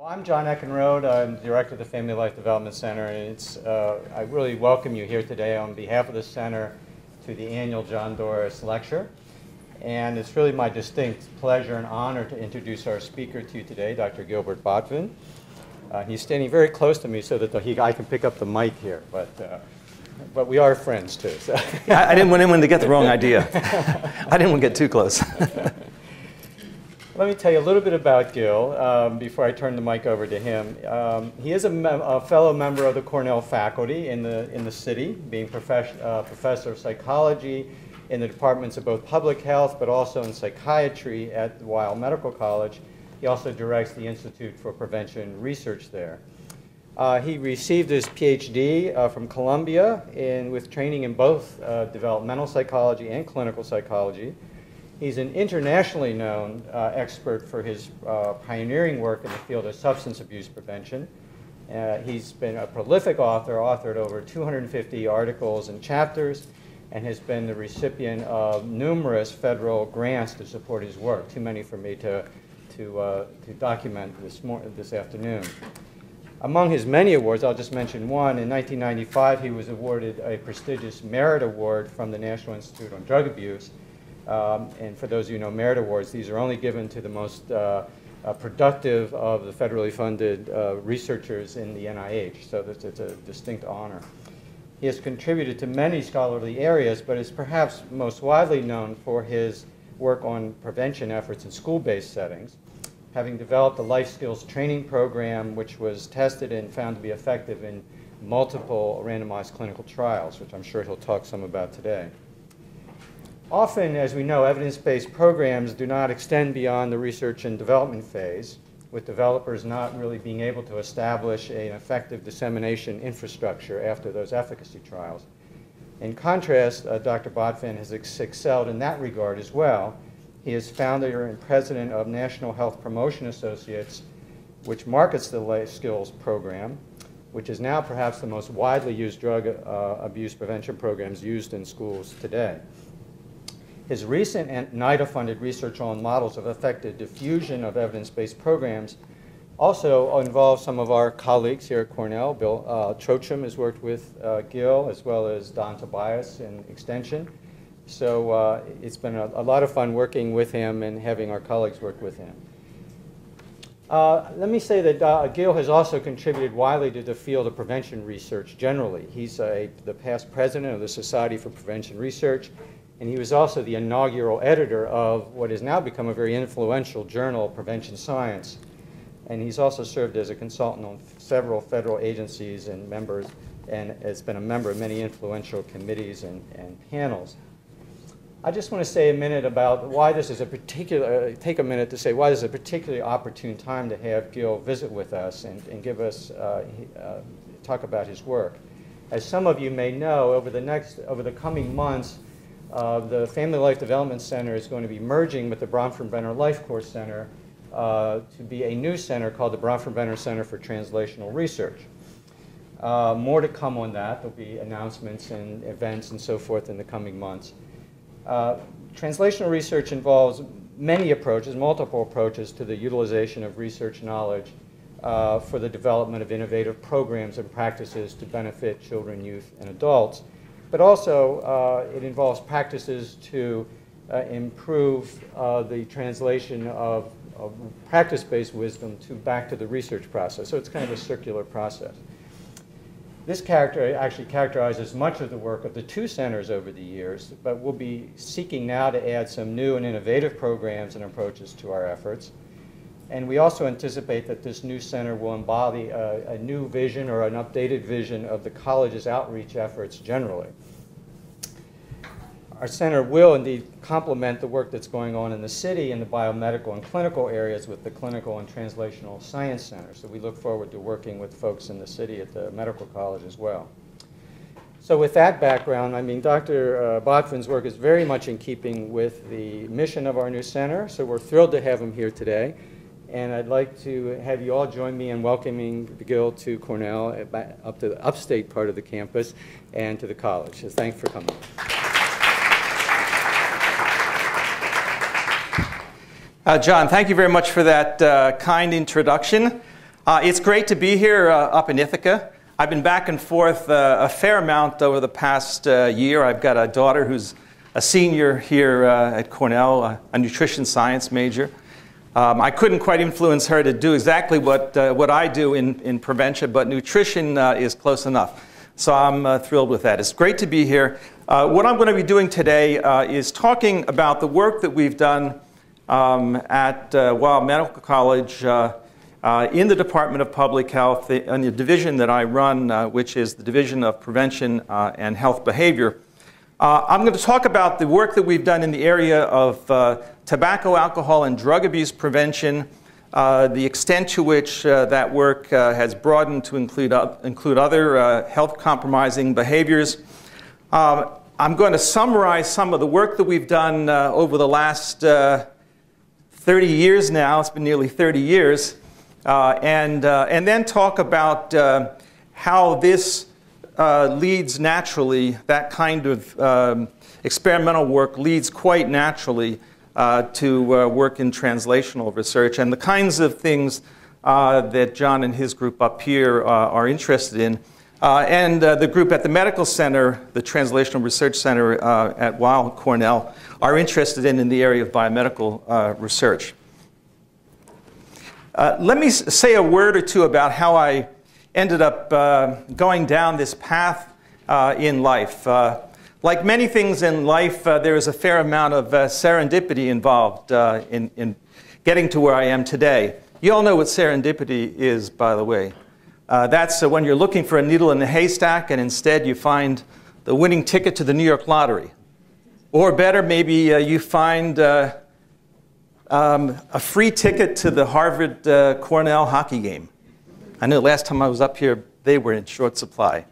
Well, I'm John Eckenrode. I'm director of the Family Life Development Center, and it's, uh, I really welcome you here today on behalf of the center to the annual John Doris Lecture. And it's really my distinct pleasure and honor to introduce our speaker to you today, Dr. Gilbert Botvin. Uh, he's standing very close to me so that the, he, I can pick up the mic here, but, uh, but we are friends too. So. I, I, didn't want anyone to get the wrong idea. I didn't want to get too close. Let me tell you a little bit about Gil um, before I turn the mic over to him. Um, he is a, a, fellow member of the Cornell faculty in the, in the city, being uh, professor of psychology in the departments of both public health but also in psychiatry at Weill Medical College. He also directs the Institute for Prevention Research there. Uh, he received his PhD uh, from Columbia in, with training in both uh, developmental psychology and clinical psychology. He's an internationally known uh, expert for his uh, pioneering work in the field of substance abuse prevention. Uh, he's been a prolific author, authored over 250 articles and chapters, and has been the recipient of numerous federal grants to support his work, too many for me to, to, uh, to document this, this afternoon. Among his many awards, I'll just mention one. In 1995, he was awarded a prestigious Merit Award from the National Institute on Drug Abuse um, and for those of you who know merit awards, these are only given to the most uh, uh, productive of the federally funded uh, researchers in the NIH, so it's, it's a distinct honor. He has contributed to many scholarly areas, but is perhaps most widely known for his work on prevention efforts in school-based settings, having developed a life skills training program which was tested and found to be effective in multiple randomized clinical trials, which I'm sure he'll talk some about today. Often, as we know, evidence-based programs do not extend beyond the research and development phase, with developers not really being able to establish an effective dissemination infrastructure after those efficacy trials. In contrast, uh, Dr. Botvin has ex excelled in that regard as well. He is founder and president of National Health Promotion Associates, which markets the Life Skills program, which is now perhaps the most widely used drug uh, abuse prevention programs used in schools today. His recent NIDA-funded research on models of effective diffusion of evidence-based programs also involves some of our colleagues here at Cornell. Bill uh, Trochim has worked with uh, Gil as well as Don Tobias in Extension. So uh, it's been a, a, lot of fun working with him and having our colleagues work with him. Uh, let me say that uh, Gil has also contributed widely to the field of prevention research generally. He's a, the past president of the Society for Prevention Research and he was also the inaugural editor of what has now become a very influential journal, Prevention Science. And he's also served as a consultant on several federal agencies and members, and has been a member of many influential committees and, and panels. I just want to say a minute about why this is a particular, uh, take a minute to say why this is a particularly opportune time to have Gil visit with us and, and give us, uh, uh, talk about his work. As some of you may know, over the next, over the coming months, uh, the Family Life Development Center is going to be merging with the Bronfenbrenner Life Course Center uh, to be a new center called the Bronfenbrenner Center for Translational Research. Uh, more to come on that. There'll be announcements and events and so forth in the coming months. Uh, translational research involves many approaches, multiple approaches to the utilization of research knowledge uh, for the development of innovative programs and practices to benefit children, youth, and adults but also uh, it involves practices to uh, improve uh, the translation of, of practice-based wisdom to back to the research process. So it's kind of a circular process. This character actually characterizes much of the work of the two centers over the years, but we'll be seeking now to add some new and innovative programs and approaches to our efforts. And we also anticipate that this new center will embody a, a, new vision or an updated vision of the college's outreach efforts generally. Our center will indeed complement the work that's going on in the city in the biomedical and clinical areas with the Clinical and Translational Science Center. So we look forward to working with folks in the city at the medical college as well. So with that background, I mean, Dr. Uh, Botvin's work is very much in keeping with the mission of our new center, so we're thrilled to have him here today. And I'd like to have you all join me in welcoming Gil to Cornell, uh, up to the upstate part of the campus, and to the college. So thanks for coming. Uh, John, thank you very much for that uh, kind introduction. Uh, it's great to be here uh, up in Ithaca. I've been back and forth uh, a fair amount over the past uh, year. I've got a daughter who's a senior here at Cornell, a, nutrition science major. Um, I couldn't quite influence her to do exactly what, what I do in, in prevention, but nutrition is close enough. So I'm thrilled with that. It's great to be here. what I'm going to be doing today is talking about the work that we've done um, at Weill Medical College uh, in the Department of Public Health, in the division that I run, uh, which is the Division of Prevention uh, and Health Behavior, uh, I'm going to talk about the work that we've done in the area of uh, tobacco, alcohol, and drug abuse prevention, uh, the extent to which that work has broadened to include, include other health compromising behaviors. Um, I'm going to summarize some of the work that we've done over the last 30 years now. It's been nearly 30 years. Uh, and, uh, and then talk about uh, how this uh, leads naturally, that kind of um, experimental work leads quite naturally uh, to uh, work in translational research and the kinds of things that John and his group up here are interested in. And the group at the Medical Center, the Translational Research Center at Weill Cornell, are interested in in the area of biomedical research. Uh, let me say a word or two about how I ended up uh, going down this path uh, in life. Uh, like many things in life, uh, there is a fair amount of serendipity involved in, in, getting to where I am today. You all know what serendipity is, by the way. That's when you're looking for a needle in a haystack and instead you find the winning ticket to the New York lottery. Or better, maybe you find um, a free ticket to the Harvard uh, Cornell hockey game. I know last time I was up here, they were in short supply.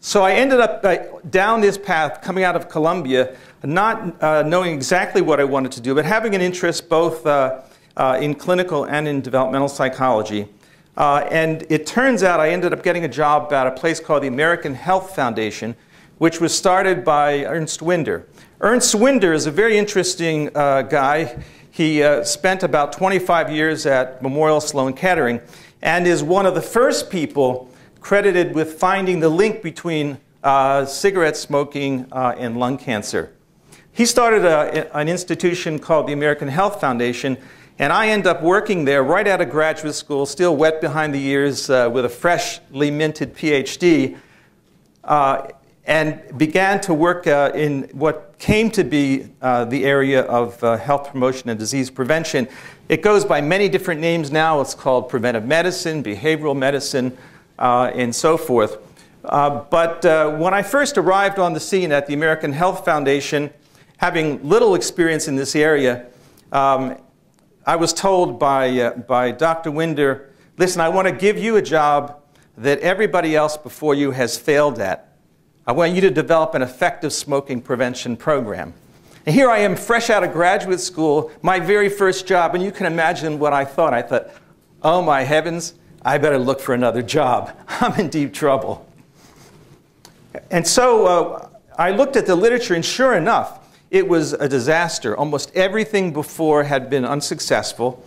So I ended up uh, down this path coming out of Columbia, not uh, knowing exactly what I wanted to do, but having an interest both uh, uh, in clinical and in developmental psychology. Uh, and it turns out I ended up getting a job at a place called the American Health Foundation, which was started by Ernst Wynder. Ernst Wynder is a very interesting guy. He uh, spent about 25 years at Memorial Sloan Kettering and is one of the first people credited with finding the link between uh, cigarette smoking uh, and lung cancer. He started a, an institution called the American Health Foundation, and I end up working there right out of graduate school, still wet behind the ears uh, with a freshly minted PhD. Uh, and began to work uh, in what came to be uh, the area of uh, health promotion and disease prevention. It goes by many different names now. It's called preventive medicine, behavioral medicine, uh, and so forth. But when I first arrived on the scene at the American Health Foundation, having little experience in this area, um, I was told by, by Dr. Wynder, listen, I want to give you a job that everybody else before you has failed at. I want you to develop an effective smoking prevention program. And here I am, fresh out of graduate school, my very first job, and you can imagine what I thought. I thought, oh my heavens, I better look for another job. I'm in deep trouble. And so uh, I looked at the literature, and sure enough, it was a disaster. Almost everything before had been unsuccessful.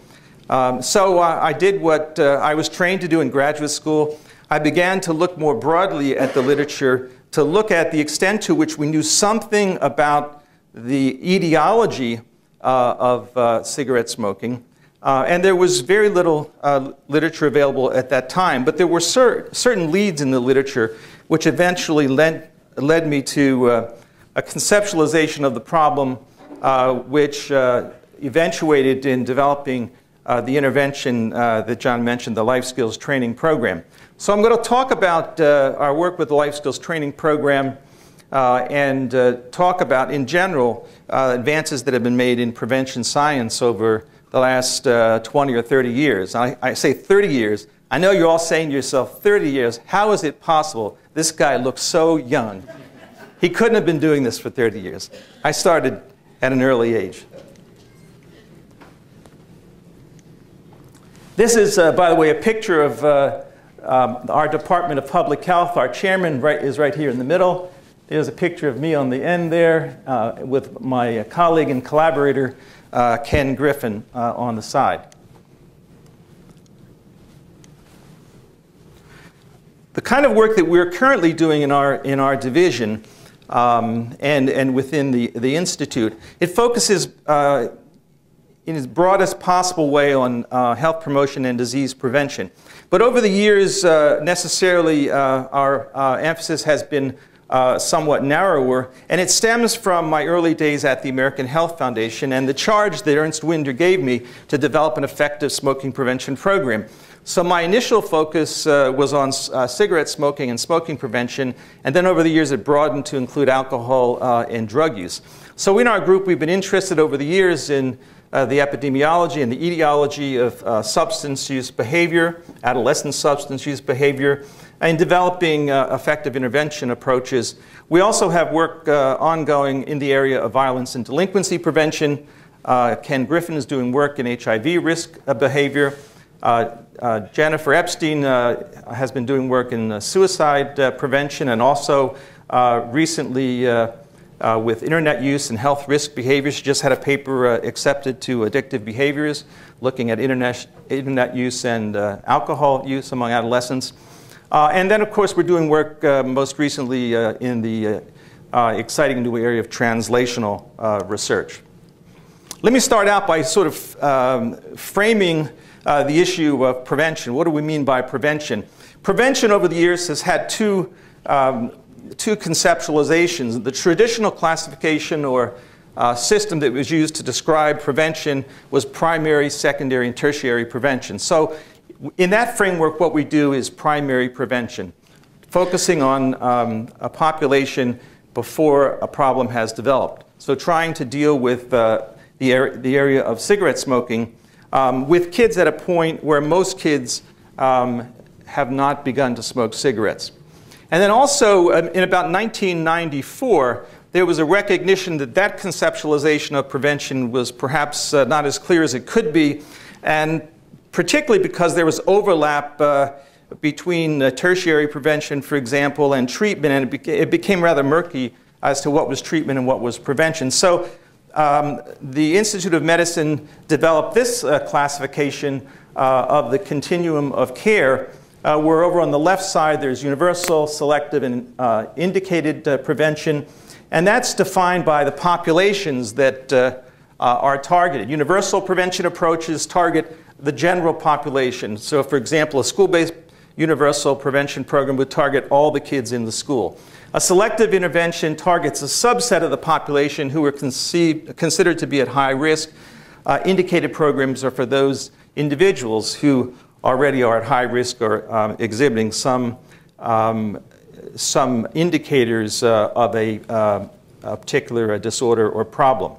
Um, so uh, I did what uh, I was trained to do in graduate school. I began to look more broadly at the literature to look at the extent to which we knew something about the etiology uh, of uh, cigarette smoking. Uh, and there was very little uh, literature available at that time, but there were cer certain leads in the literature which eventually led, led me to a conceptualization of the problem, uh, which eventuated in developing the intervention that John mentioned, the life skills training program. So I'm going to talk about uh, our work with the Life Skills Training Program uh, and uh, talk about, in general, uh, advances that have been made in prevention science over the last uh, 20 or 30 years. I, I, say 30 years. I know you're all saying to yourself, 30 years, how is it possible? This guy looks so young. He couldn't have been doing this for 30 years. I started at an early age. This is, uh, by the way, a picture of um, our Department of Public Health, our chairman right, is right here in the middle. There's a picture of me on the end there uh, with my colleague and collaborator, uh, Ken Griffin, uh, on the side. the kind of work that we're currently doing in our, in our division um, and, and within the, the Institute, it focuses uh, in as broad as possible way on uh, health promotion and disease prevention. But over the years, uh, necessarily, uh, our uh, emphasis has been uh, somewhat narrower, and it stems from my early days at the American Health Foundation and the charge that Ernst Wynder gave me to develop an effective smoking prevention program. So my initial focus uh, was on uh, cigarette smoking and smoking prevention, and then over the years it broadened to include alcohol uh, and drug use. So in our group, we've been interested over the years in uh, the epidemiology and the etiology of uh, substance use behavior, adolescent substance use behavior, and developing uh, effective intervention approaches. We also have work ongoing in the area of violence and delinquency prevention. Ken Griffin is doing work in HIV risk behavior. Uh, uh, Jennifer Epstein uh, has been doing work in uh, suicide uh, prevention and also uh, recently with internet use and health risk behaviors. She just had a paper accepted to addictive behaviors looking at internet, internet use and alcohol use among adolescents. and then, of course, we're doing work most recently in the exciting new area of translational research. Let me start out by sort of um, framing uh, the issue of prevention. What do we mean by prevention? Prevention over the years has had two, um, two conceptualizations. The traditional classification or uh, system that was used to describe prevention was primary, secondary, and tertiary prevention. So, in that framework, what we do is primary prevention, focusing on um, a population before a problem has developed. So, trying to deal with uh, the, ar the area of cigarette smoking um, with kids at a point where most kids um, have not begun to smoke cigarettes. And then also, um, in about 1994, there was a recognition that that conceptualization of prevention was perhaps uh, not as clear as it could be, and particularly because there was overlap uh, between uh, tertiary prevention, for example, and treatment, and it, beca it, became rather murky as to what was treatment and what was prevention. So um, the Institute of Medicine developed this uh, classification uh, of the continuum of care, uh, where over on the left side there's universal, selective, and uh, indicated uh, prevention. And that's defined by the populations that uh, are targeted. Universal prevention approaches target the general population. So, for example, a school based universal prevention program would target all the kids in the school. A selective intervention targets a subset of the population who are considered to be at high risk. Uh, indicated programs are for those individuals who already are at high risk or um, exhibiting some, um, some indicators uh, of a, uh, a particular disorder or problem.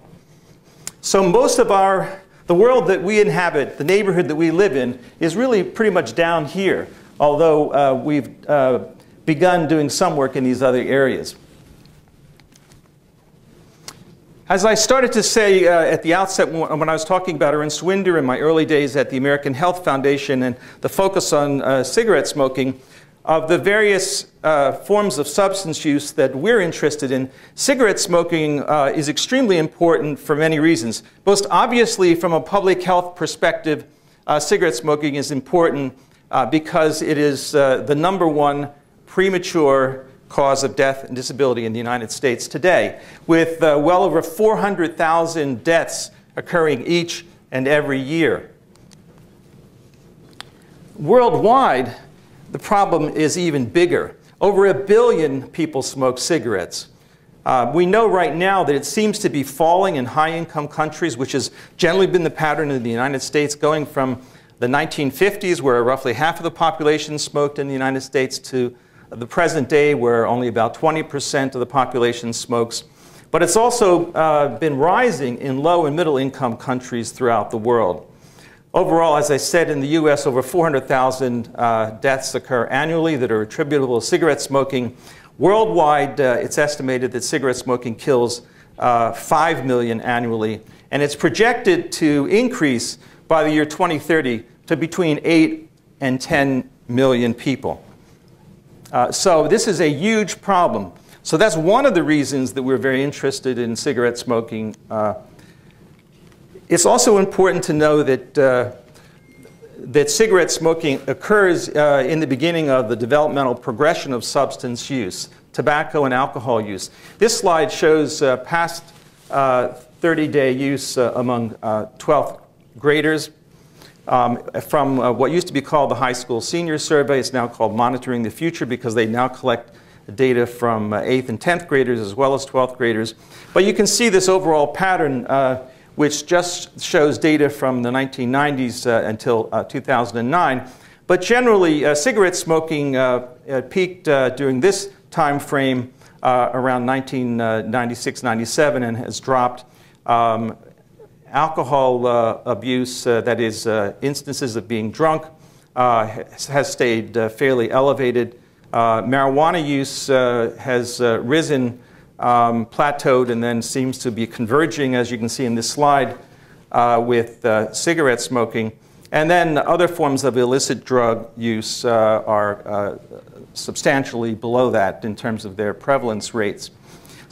So most of our, the world that we inhabit, the neighborhood that we live in, is really pretty much down here, although uh, we've uh, begun doing some work in these other areas. As I started to say uh, at the outset when I was talking about Ernst Wynder in my early days at the American Health Foundation and the focus on uh, cigarette smoking, of the various uh, forms of substance use that we're interested in, cigarette smoking uh, is extremely important for many reasons. Most obviously, from a public health perspective, uh, cigarette smoking is important uh, because it is the number one premature cause of death and disability in the United States today, with uh, well over 400,000 deaths occurring each and every year. Worldwide, the problem is even bigger. Over a billion people smoke cigarettes. Uh, we know right now that it seems to be falling in high income countries, which has generally been the pattern in the United States, going from the 1950s, where roughly half of the population smoked in the United States, to the present day where only about 20% of the population smokes. But it's also uh, been rising in low and middle income countries throughout the world. Overall, as I said, in the US, over 400,000 uh, deaths occur annually that are attributable to cigarette smoking. Worldwide, uh, it's estimated that cigarette smoking kills uh, 5 million annually, and it's projected to increase by the year 2030 to between 8 and 10 million people. Uh, so this is a huge problem. So that's one of the reasons that we're very interested in cigarette smoking. Uh, it's also important to know that uh, that cigarette smoking occurs uh, in the beginning of the developmental progression of substance use, tobacco and alcohol use. This slide shows uh, past 30-day use among 12th graders um, from uh, what used to be called the High School Senior Survey. It's now called Monitoring the Future because they now collect data from uh, 8th and 10th graders as well as 12th graders. But you can see this overall pattern uh, which just shows data from the 1990s uh, until uh, 2009. But generally, uh, cigarette smoking peaked during this time frame around 1996-97 and has dropped. Um, alcohol uh, abuse, uh, that is, uh, instances of being drunk, has stayed fairly elevated. marijuana use has risen, um, plateaued, and then seems to be converging, as you can see in this slide, with cigarette smoking. And then other forms of illicit drug use uh, are uh, substantially below that in terms of their prevalence rates.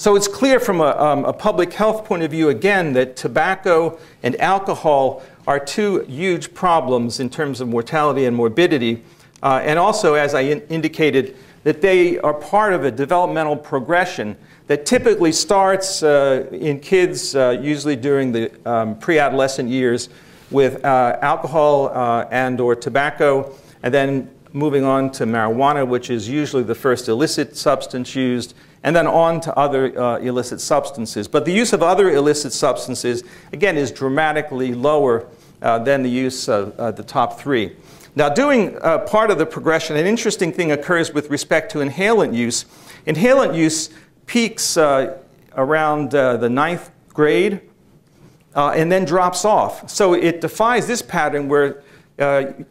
So it's clear from a, um, a, public health point of view, again, that tobacco and alcohol are two huge problems in terms of mortality and morbidity. Uh, and also, as I in indicated, that they are part of a developmental progression that typically starts uh, in kids, uh, usually during the um, pre-adolescent years, with uh, alcohol uh, and or tobacco, and then moving on to marijuana, which is usually the first illicit substance used, and then on to other uh, illicit substances. But the use of other illicit substances, again, is dramatically lower uh, than the use of uh, the top three. Now, doing uh, part of the progression, an interesting thing occurs with respect to inhalant use. Inhalant use peaks uh, around uh, the ninth grade and then drops off. So it defies this pattern where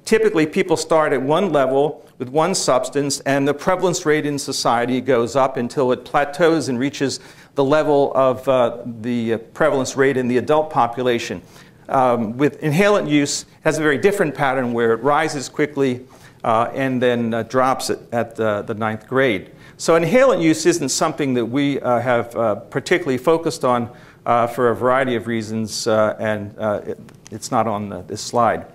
typically people start at one level with one substance, and the prevalence rate in society goes up until it plateaus and reaches the level of uh, the prevalence rate in the adult population. Um, with inhalant use, has a very different pattern where it rises quickly uh, and then uh, drops at, at the, the, ninth grade. So inhalant use isn't something that we uh, have uh, particularly focused on uh, for a variety of reasons, and it, it's not on this slide.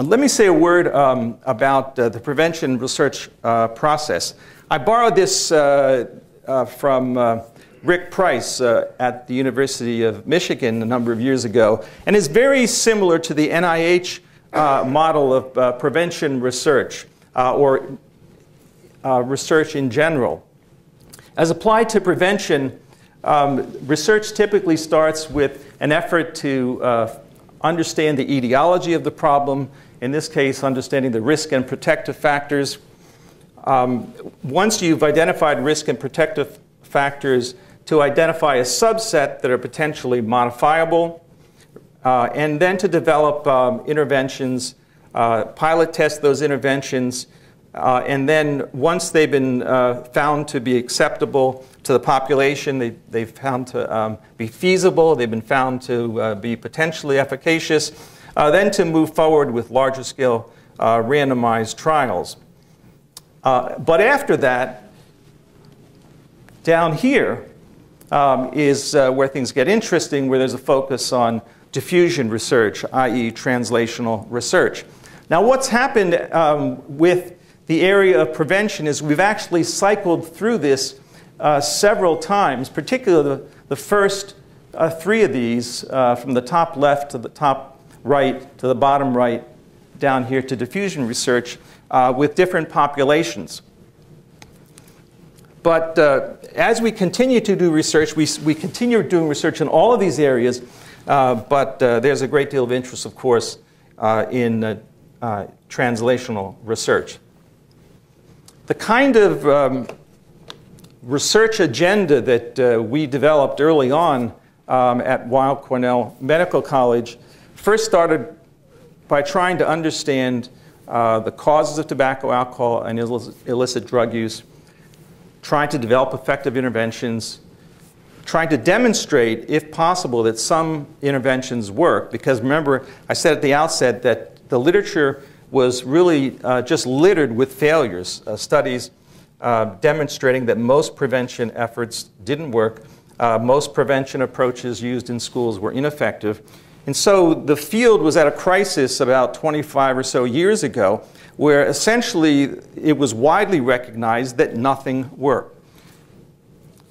Let me say a word um, about uh, the prevention research uh, process. I borrowed this uh, uh from uh, Rick Price uh, at the University of Michigan a number of years ago, and is very similar to the NIH model of prevention research or research in general. As applied to prevention, um, research typically starts with an effort to understand the etiology of the problem in this case, understanding the risk and protective factors. Um, once you've identified risk and protective factors, to identify a subset that are potentially modifiable, uh, and then to develop um, interventions, uh, pilot test those interventions, uh, and then once they've been uh, found to be acceptable to the population, they, they've found to um, be feasible, they've been found to uh, be potentially efficacious, uh, then to move forward with larger scale uh, randomized trials. Uh, but after that, down here um, is uh, where things get interesting, where there's a focus on diffusion research, i.e., translational research. Now, what's happened um, with the area of prevention is we've actually cycled through this uh, several times, particularly the, the first uh, three of these, uh, from the top left to the top right to the bottom right down here to diffusion research uh, with different populations. But uh, as we continue to do research, we, we continue doing research in all of these areas, uh, but uh, there's a great deal of interest, of course, uh, in uh, translational research. The kind of um, research agenda that we developed early on um, at Weill Cornell Medical College first started by trying to understand uh, the causes of tobacco, alcohol, and illicit, drug use, trying to develop effective interventions, trying to demonstrate, if possible, that some interventions work. Because remember, I said at the outset that the literature was really uh, just littered with failures, uh, studies uh, demonstrating that most prevention efforts didn't work, uh, most prevention approaches used in schools were ineffective, And so the field was at a crisis about 25 or so years ago, where essentially it was widely recognized that nothing worked.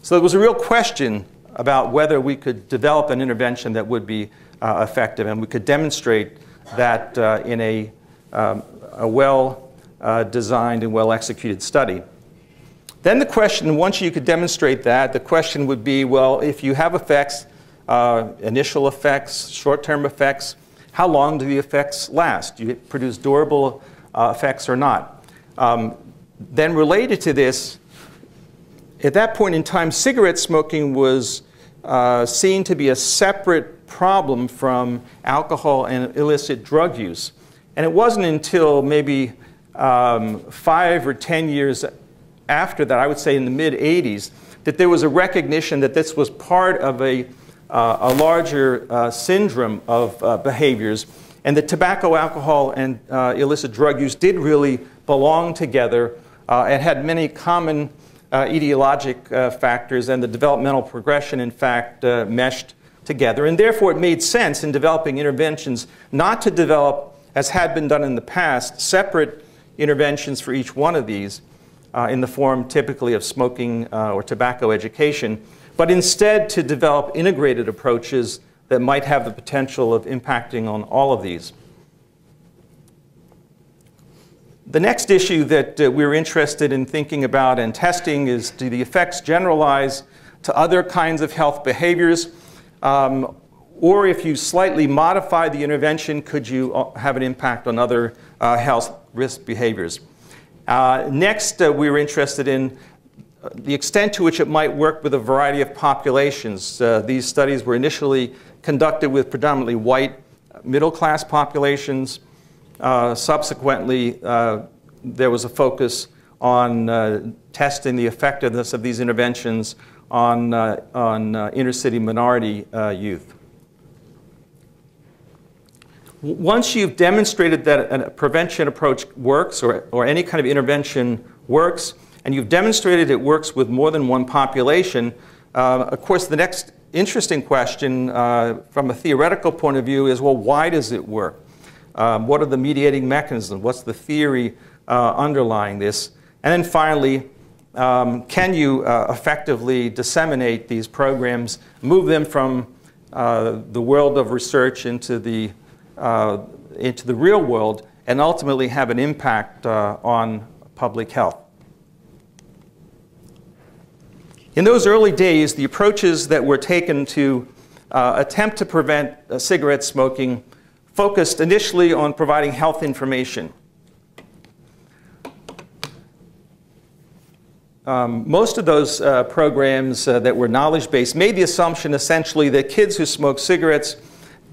So there was a real question about whether we could develop an intervention that would be uh, effective, and we could demonstrate that uh, in a, um, a well uh, designed and well executed study. Then the question, once you could demonstrate that, the question would be well, if you have effects, uh, initial effects, short term effects, how long do the effects last? Do you produce durable uh, effects or not? Um, then, related to this, at that point in time, cigarette smoking was uh, seen to be a separate problem from alcohol and illicit drug use. And it wasn't until maybe um, five or ten years after that, I would say in the mid 80s, that there was a recognition that this was part of a, uh, a larger uh, syndrome of uh, behaviors, and the tobacco, alcohol, and uh, illicit drug use did really belong together uh, and had many common uh, etiologic factors, and the developmental progression, in fact, meshed together. And therefore, it made sense in developing interventions not to develop, as had been done in the past, separate interventions for each one of these in the form typically of smoking or tobacco education, but instead to develop integrated approaches that might have the potential of impacting on all of these. The next issue that uh, we're interested in thinking about and testing is do the effects generalize to other kinds of health behaviors? Um, or if you slightly modify the intervention, could you uh, have an impact on other uh, health risk behaviors? Uh, next, uh, we were interested in the extent to which it might work with a variety of populations. Uh, these studies were initially conducted with predominantly white middle class populations. Uh, subsequently, uh, there was a focus on testing the effectiveness of these interventions on, on inner city minority youth. Once you've demonstrated that a prevention approach works or, or any kind of intervention works, and you've demonstrated it works with more than one population, uh, of course, the next interesting question uh, from a theoretical point of view is well, why does it work? Um, what are the mediating mechanisms? What's the theory uh, underlying this? And then finally, um, can you uh, effectively disseminate these programs, move them from uh, the world of research into the uh, into the real world and ultimately have an impact on public health. In those early days, the approaches that were taken to uh, attempt to prevent uh, cigarette smoking focused initially on providing health information. Um, most of those uh, programs uh, that were knowledge based made the assumption essentially that kids who smoke cigarettes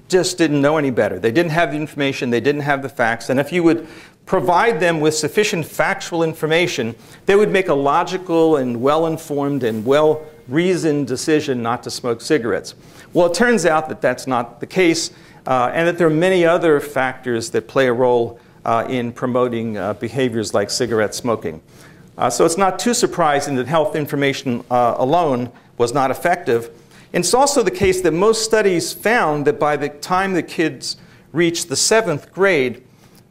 just didn't know any better. They didn't have the information, they didn't have the facts, and if you would provide them with sufficient factual information, they would make a logical and well informed and well reasoned decision not to smoke cigarettes. Well, it turns out that that's not the case, uh, and that there are many other factors that play a role uh, in promoting uh, behaviors like cigarette smoking. Uh, so it's not too surprising that health information uh, alone was not effective. And it's also the case that most studies found that by the time the kids reached the seventh grade,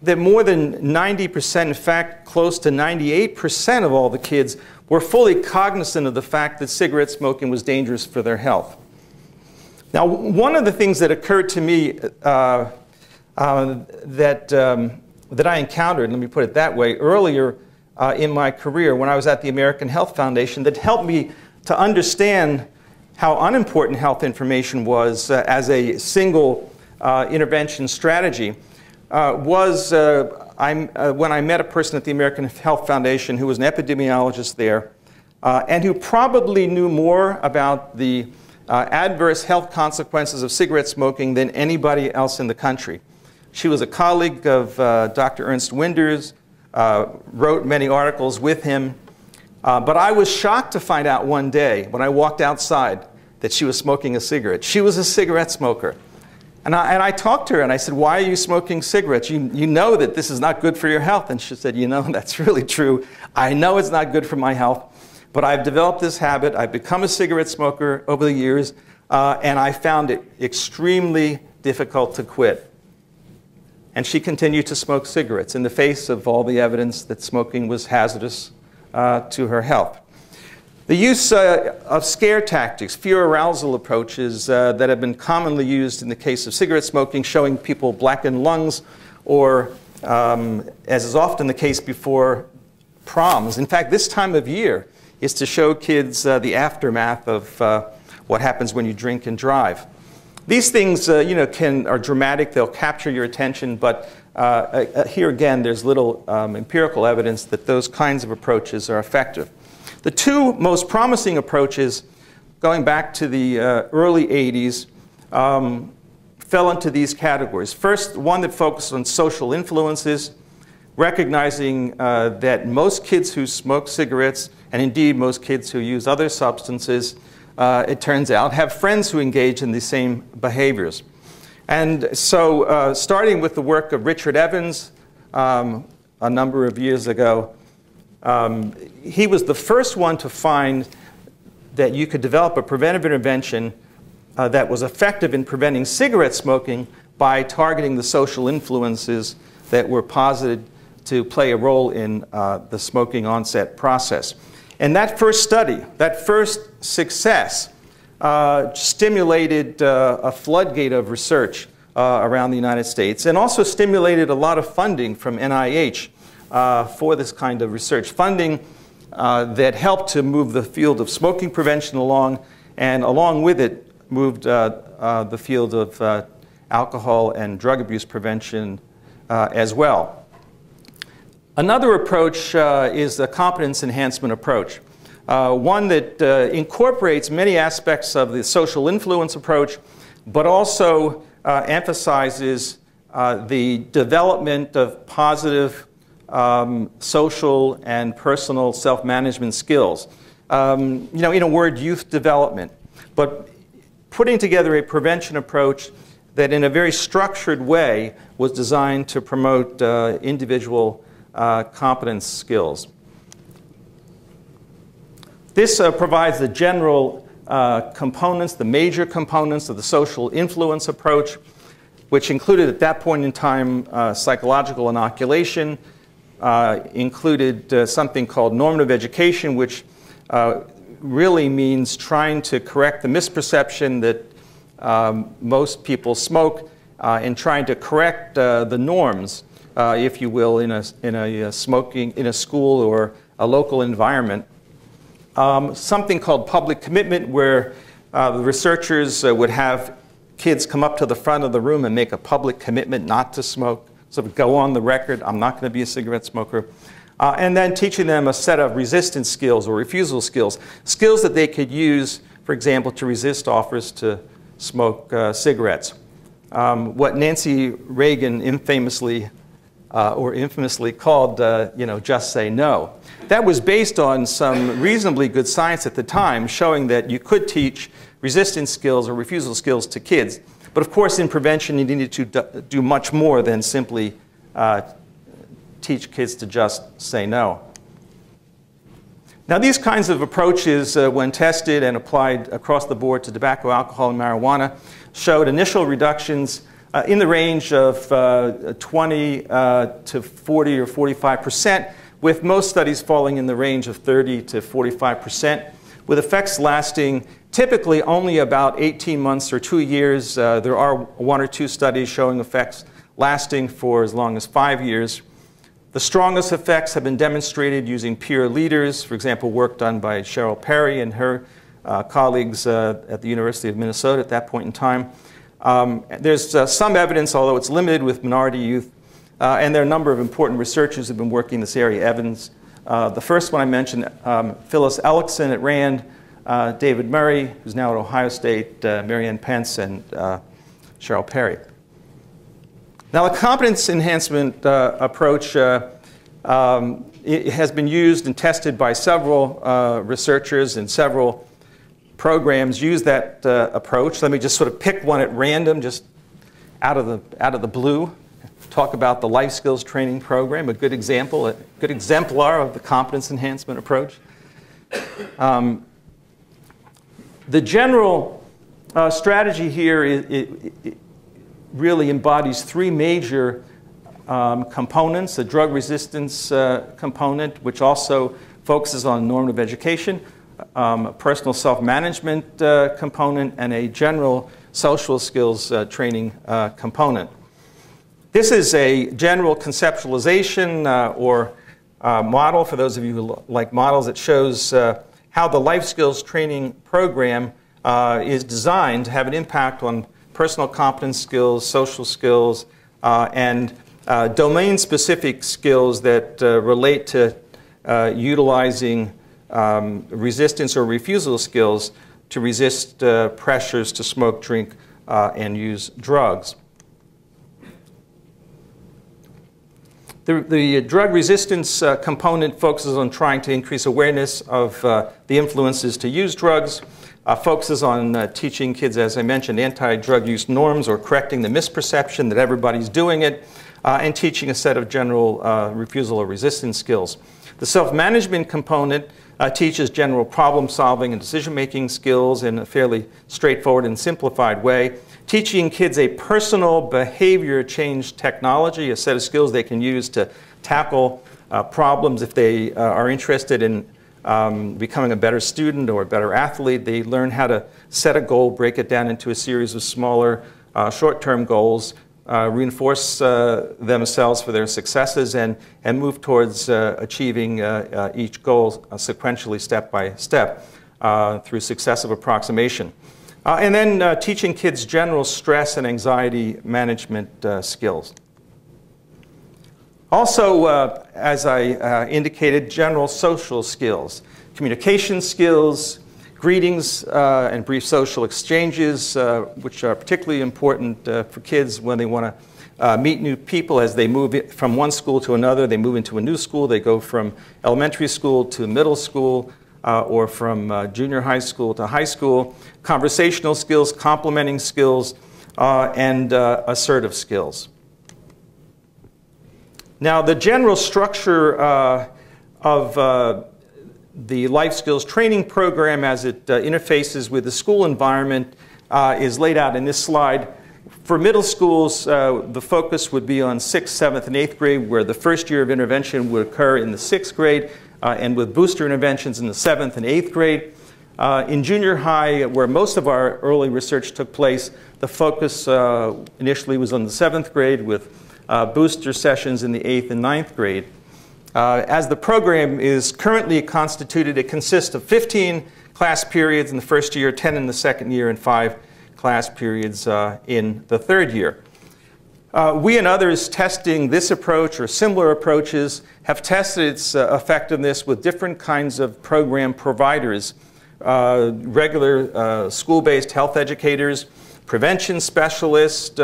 that more than 90%, in fact, close to 98% of all the kids were fully cognizant of the fact that cigarette smoking was dangerous for their health. Now, one of the things that occurred to me uh, uh, that, um, that I encountered, let me put it that way, earlier uh, in my career when I was at the American Health Foundation that helped me to understand how unimportant health information was uh, as a single uh, intervention strategy uh, was uh, uh, when I met a person at the American Health Foundation who was an epidemiologist there uh, and who probably knew more about the adverse health consequences of cigarette smoking than anybody else in the country. She was a colleague of Dr. Ernst Wynder's, wrote many articles with him, uh, but I was shocked to find out one day when I walked outside that she was smoking a cigarette. She was a cigarette smoker. And I, and I talked to her and I said, Why are you smoking cigarettes? You, you know that this is not good for your health. And she said, You know, that's really true. I know it's not good for my health, but I've developed this habit. I've become a cigarette smoker over the years, uh, and I found it extremely difficult to quit. And she continued to smoke cigarettes in the face of all the evidence that smoking was hazardous uh, to her health. The use uh, of scare tactics, fear arousal approaches uh, that have been commonly used in the case of cigarette smoking, showing people blackened lungs, or um, as is often the case before proms. In fact, this time of year is to show kids uh, the aftermath of uh, what happens when you drink and drive. These things, uh, you know, can, are dramatic. They'll capture your attention, but uh, here again, there's little um, empirical evidence that those kinds of approaches are effective. The two most promising approaches, going back to the uh, early 80s, um, fell into these categories. First, one that focused on social influences, recognizing uh, that most kids who smoke cigarettes, and indeed most kids who use other substances, uh, it turns out, have friends who engage in the same behaviors. And so, uh, starting with the work of Richard Evans um, a number of years ago, um, he was the first one to find that you could develop a preventive intervention uh, that was effective in preventing cigarette smoking by targeting the social influences that were posited to play a role in uh, the smoking onset process. And that first study, that first success, uh, stimulated uh, a floodgate of research uh, around the United States and also stimulated a lot of funding from NIH uh, for this kind of research. Funding uh, that helped to move the field of smoking prevention along, and along with it, moved uh, the field of alcohol and drug abuse prevention as well. Another approach uh, is the competence enhancement approach, uh, one that uh, incorporates many aspects of the social influence approach, but also uh, emphasizes uh, the development of positive um, social and personal self-management skills. Um, you know, in a word, youth development, but putting together a prevention approach that in a very structured way was designed to promote uh, individual uh, competence skills. This uh, provides the general uh, components, the major components of the social influence approach, which included at that point in time uh, psychological inoculation, included uh, something called normative education, which really means trying to correct the misperception that um, most people smoke and trying to correct the norms uh, if you will, in a, in a uh, smoking, in a school or a local environment. Um, something called public commitment, where uh, the researchers uh, would have kids come up to the front of the room and make a public commitment not to smoke. So go on the record, I'm not going to be a cigarette smoker. Uh, and then teaching them a set of resistance skills or refusal skills, skills that they could use, for example, to resist offers to smoke uh, cigarettes. Um, what Nancy Reagan infamously uh, or infamously called, uh, you know, Just Say No. That was based on some reasonably good science at the time showing that you could teach resistance skills or refusal skills to kids. But of course, in prevention, you needed to do much more than simply uh, teach kids to just say no. Now, these kinds of approaches, uh, when tested and applied across the board to tobacco, alcohol, and marijuana, showed initial reductions uh, in the range of uh, 20 uh, to 40 or 45 percent, with most studies falling in the range of 30 to 45 percent, with effects lasting typically only about 18 months or two years. Uh, there are one or two studies showing effects lasting for as long as five years. The strongest effects have been demonstrated using peer leaders, for example, work done by Cheryl Perry and her uh, colleagues uh, at the University of Minnesota at that point in time. Um, there's uh, some evidence, although it's limited with minority youth, uh, and there are a number of important researchers who have been working in this area. Evans, uh, the first one I mentioned, um, Phyllis Ellickson at Rand, uh, David Murray, who's now at Ohio State, uh, Mary Ann Pentz, and uh, Cheryl Perry. Now, the competence enhancement approach um, has been used and tested by several researchers and several programs use that uh, approach. Let me just sort of pick one at random, just out of the, out of the blue. Talk about the life skills training program, a good example, a good exemplar of the competence enhancement approach. Um, the general uh, strategy here is, really embodies three major um, components, a drug resistance uh, component, which also focuses on normative education, um, a personal self-management uh, component, and a general social skills uh, training uh, component. This is a general conceptualization uh, or model, for those of you who like models, it shows how the life skills training program is designed to have an impact on personal competence skills, social skills, and uh, domain-specific skills that uh, relate to uh, utilizing um, resistance or refusal skills to resist uh, pressures to smoke, drink, uh, and use drugs. The, the drug resistance uh, component focuses on trying to increase awareness of the influences to use drugs, focuses on teaching kids, as I mentioned, anti-drug use norms or correcting the misperception that everybody's doing it, uh, and teaching a set of general uh, refusal or resistance skills. The self-management component uh, teaches general problem solving and decision-making skills in a fairly straightforward and simplified way, teaching kids a personal behavior change technology, a set of skills they can use to tackle uh, problems if they uh, are interested in um, becoming a better student or a better athlete. They learn how to set a goal, break it down into a series of smaller uh, short-term goals, uh, reinforce uh, themselves for their successes and, and move towards uh, achieving each goal sequentially step by step through successive approximation. And then teaching kids general stress and anxiety management skills. Also, as I indicated, general social skills, communication skills, greetings uh, and brief social exchanges, uh, which are particularly important uh, for kids when they want to uh, meet new people as they move from one school to another. They move into a new school. They go from elementary school to middle school uh, or from uh, junior high school to high school. Conversational skills, complimenting skills, and assertive skills. Now, the general structure of the life skills training program as it uh, interfaces with the school environment uh, is laid out in this slide. For middle schools, uh, the focus would be on 6th, 7th, and 8th grade, where the first year of intervention would occur in the 6th grade, uh, and with booster interventions in the 7th and 8th grade. Uh, in junior high, where most of our early research took place, the focus uh, initially was on the 7th grade with booster sessions in the 8th and ninth grade. Uh, as the program is currently constituted, it consists of 15 class periods in the first year, 10 in the second year, and five class periods uh, in the third year. Uh, we and others testing this approach or similar approaches have tested its uh, effectiveness with different kinds of program providers, uh, regular uh, school-based health educators, prevention specialists,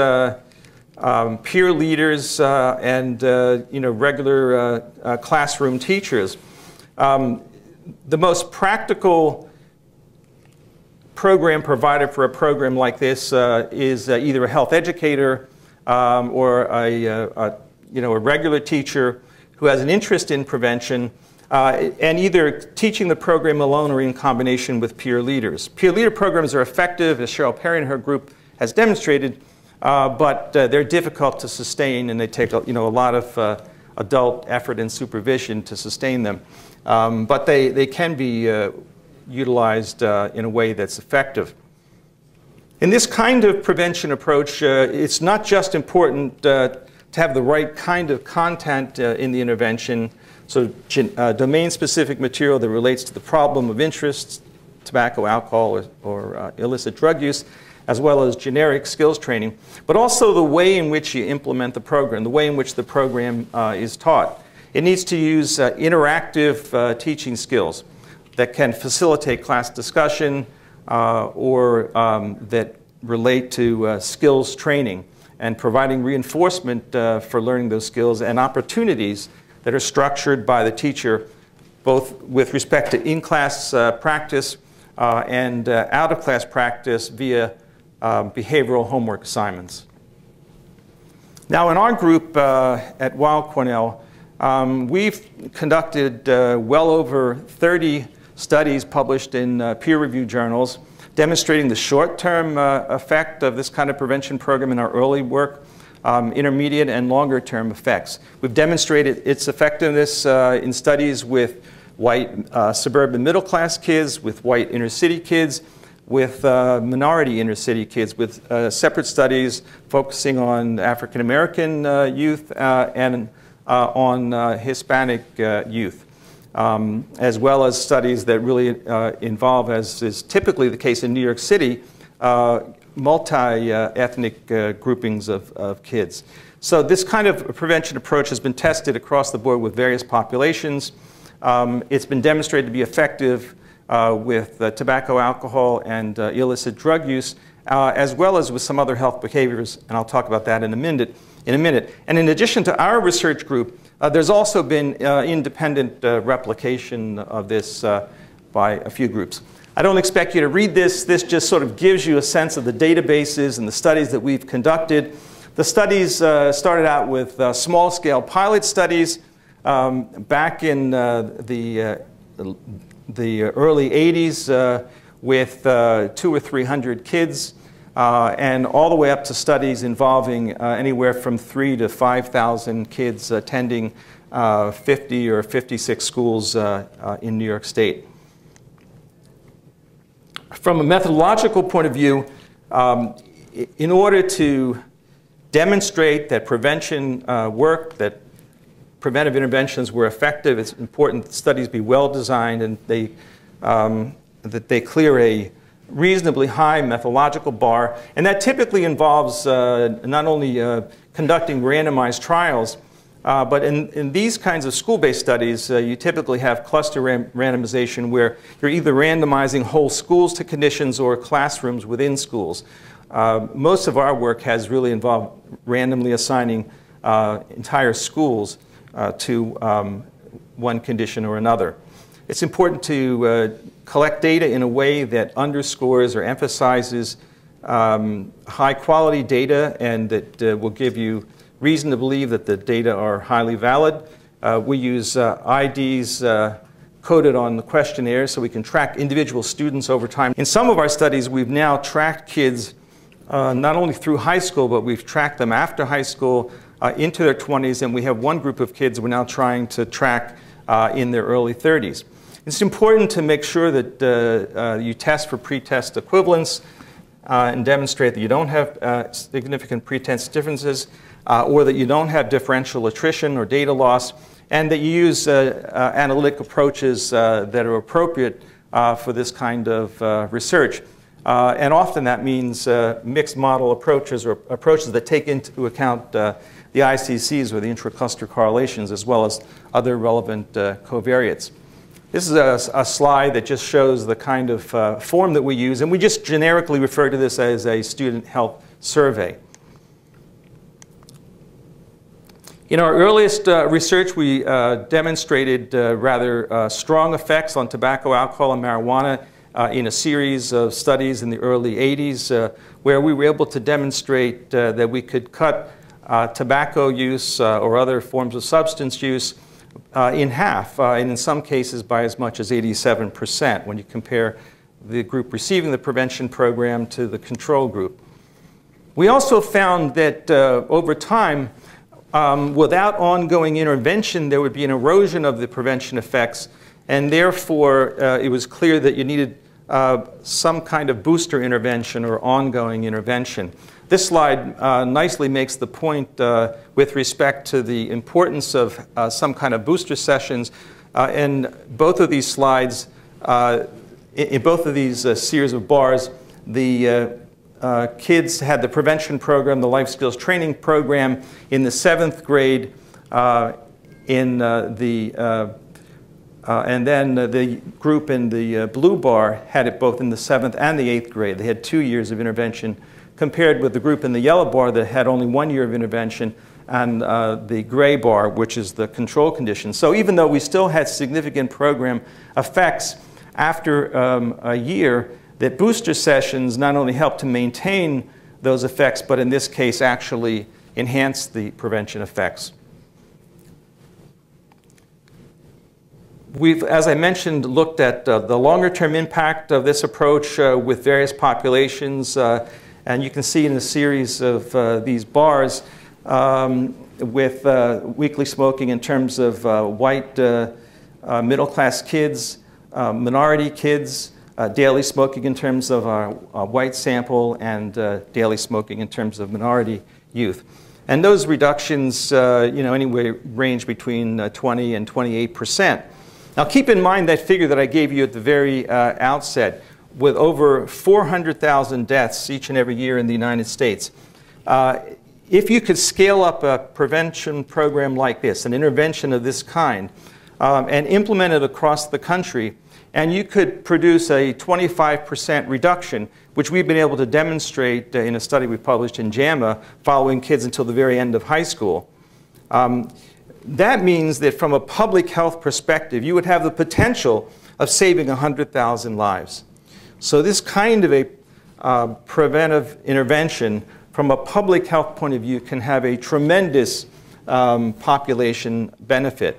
um, peer leaders uh, and uh, you know, regular uh, uh, classroom teachers. Um, the most practical program provider for a program like this uh, is uh, either a health educator um, or a, a, you know, a regular teacher who has an interest in prevention and either teaching the program alone or in combination with peer leaders. Peer leader programs are effective, as Cheryl Perry and her group has demonstrated, uh, but uh, they're difficult to sustain and they take you know, a lot of uh, adult effort and supervision to sustain them. Um, but they, they can be uh, utilized uh, in a way that's effective. In this kind of prevention approach, uh, it's not just important to have the right kind of content in the intervention, so domain-specific material that relates to the problem of interest, tobacco, alcohol, or, or illicit drug use, as well as generic skills training, but also the way in which you implement the program, the way in which the program uh, is taught. It needs to use uh, interactive uh, teaching skills that can facilitate class discussion uh, or um, that relate to uh, skills training and providing reinforcement uh, for learning those skills and opportunities that are structured by the teacher both with respect to in-class practice and out-of-class practice via um, behavioral homework assignments. Now, in our group uh, at Weill Cornell, um, we've conducted uh, well over 30 studies published in uh, peer-reviewed journals, demonstrating the short-term uh, effect of this kind of prevention program in our early work, um, intermediate and longer-term effects. We've demonstrated its effectiveness uh, in studies with white uh, suburban middle-class kids, with white inner-city kids, with uh, minority inner-city kids, with uh, separate studies focusing on African American uh, youth uh, and uh, on Hispanic youth, um, as well as studies that really involve, as is typically the case in New York City, multi-ethnic groupings of, of kids. So this kind of prevention approach has been tested across the board with various populations. Um, it's been demonstrated to be effective uh, with uh, tobacco, alcohol, and uh, illicit drug use, uh, as well as with some other health behaviors, and I'll talk about that in a minute. In a minute. And in addition to our research group, uh, there's also been uh, independent replication of this by a few groups. I don't expect you to read this. This just sort of gives you a sense of the databases and the studies that we've conducted. The studies started out with small-scale pilot studies um, back in the the early 80s uh, with uh, two or three hundred kids, uh, and all the way up to studies involving uh, anywhere from three to 5,000 kids attending uh, 50 or 56 schools uh, in New York State. From a methodological point of view, um, in order to demonstrate that prevention worked, that preventive interventions were effective, it's important that studies be well designed and they, um, that they clear a reasonably high methodological bar. And that typically involves uh, not only uh, conducting randomized trials, uh, but in, in, these kinds of school-based studies, uh, you typically have cluster randomization where you're either randomizing whole schools to conditions or classrooms within schools. Uh, most of our work has really involved randomly assigning uh, entire schools uh, to um, one condition or another. It's important to uh, collect data in a way that underscores or emphasizes um, high quality data and that will give you reason to believe that the data are highly valid. Uh, we use uh, IDs uh, coded on the questionnaire so we can track individual students over time. In some of our studies, we've now tracked kids uh, not only through high school, but we've tracked them after high school uh, into their 20s, and we have one group of kids we're now trying to track in their early 30s. It's important to make sure that you test for pretest equivalence uh, and demonstrate that you don't have uh, significant pretest differences or that you don't have differential attrition or data loss, and that you use analytic approaches that are appropriate for this kind of research. Uh, and often that means uh, mixed model approaches or approaches that take into account uh, the ICCs or the intracluster correlations as well as other relevant uh, covariates. This is a, a, slide that just shows the kind of uh, form that we use, and we just generically refer to this as a student health survey. In our earliest uh, research, we uh, demonstrated uh, rather uh, strong effects on tobacco, alcohol, and marijuana in a series of studies in the early 80s, where we were able to demonstrate that we could cut uh, tobacco use uh, or other forms of substance use uh, in half, and in some cases by as much as 87% when you compare the group receiving the prevention program to the control group. We also found that over time, um, without ongoing intervention, there would be an erosion of the prevention effects, and therefore uh, it was clear that you needed uh, some kind of booster intervention or ongoing intervention. This slide uh, nicely makes the point uh, with respect to the importance of uh, some kind of booster sessions. Uh, in both of these slides, uh, in, in, both of these uh, series of bars, the kids had the prevention program, the life skills training program in the seventh grade, in the uh, and then uh, the group in the uh, blue bar had it both in the seventh and the eighth grade. They had two years of intervention compared with the group in the yellow bar that had only one year of intervention and uh, the gray bar, which is the control condition. So even though we still had significant program effects after um, a year, that booster sessions not only help to maintain those effects, but in this case actually enhance the prevention effects. we've, as I mentioned, looked at uh, the longer term impact of this approach uh, with various populations. Uh, and you can see in a series of uh, these bars um, with uh, weekly smoking in terms of white middle class kids, minority kids, daily smoking in terms of our, our white sample, and daily smoking in terms of minority youth. And those reductions, uh, you know, anywhere range between uh, 20 and 28 percent. Now keep in mind that figure that I gave you at the very uh, outset, with over 400,000 deaths each and every year in the United States. Uh, if you could scale up a prevention program like this, an intervention of this kind, um, and implement it across the country, and you could produce a 25% reduction, which we've been able to demonstrate uh, in a study we published in JAMA following kids until the very end of high school. Um, that means that from a public health perspective, you would have the potential of saving 100,000 lives. So this kind of a uh, preventive intervention from a public health point of view can have a tremendous um, population benefit.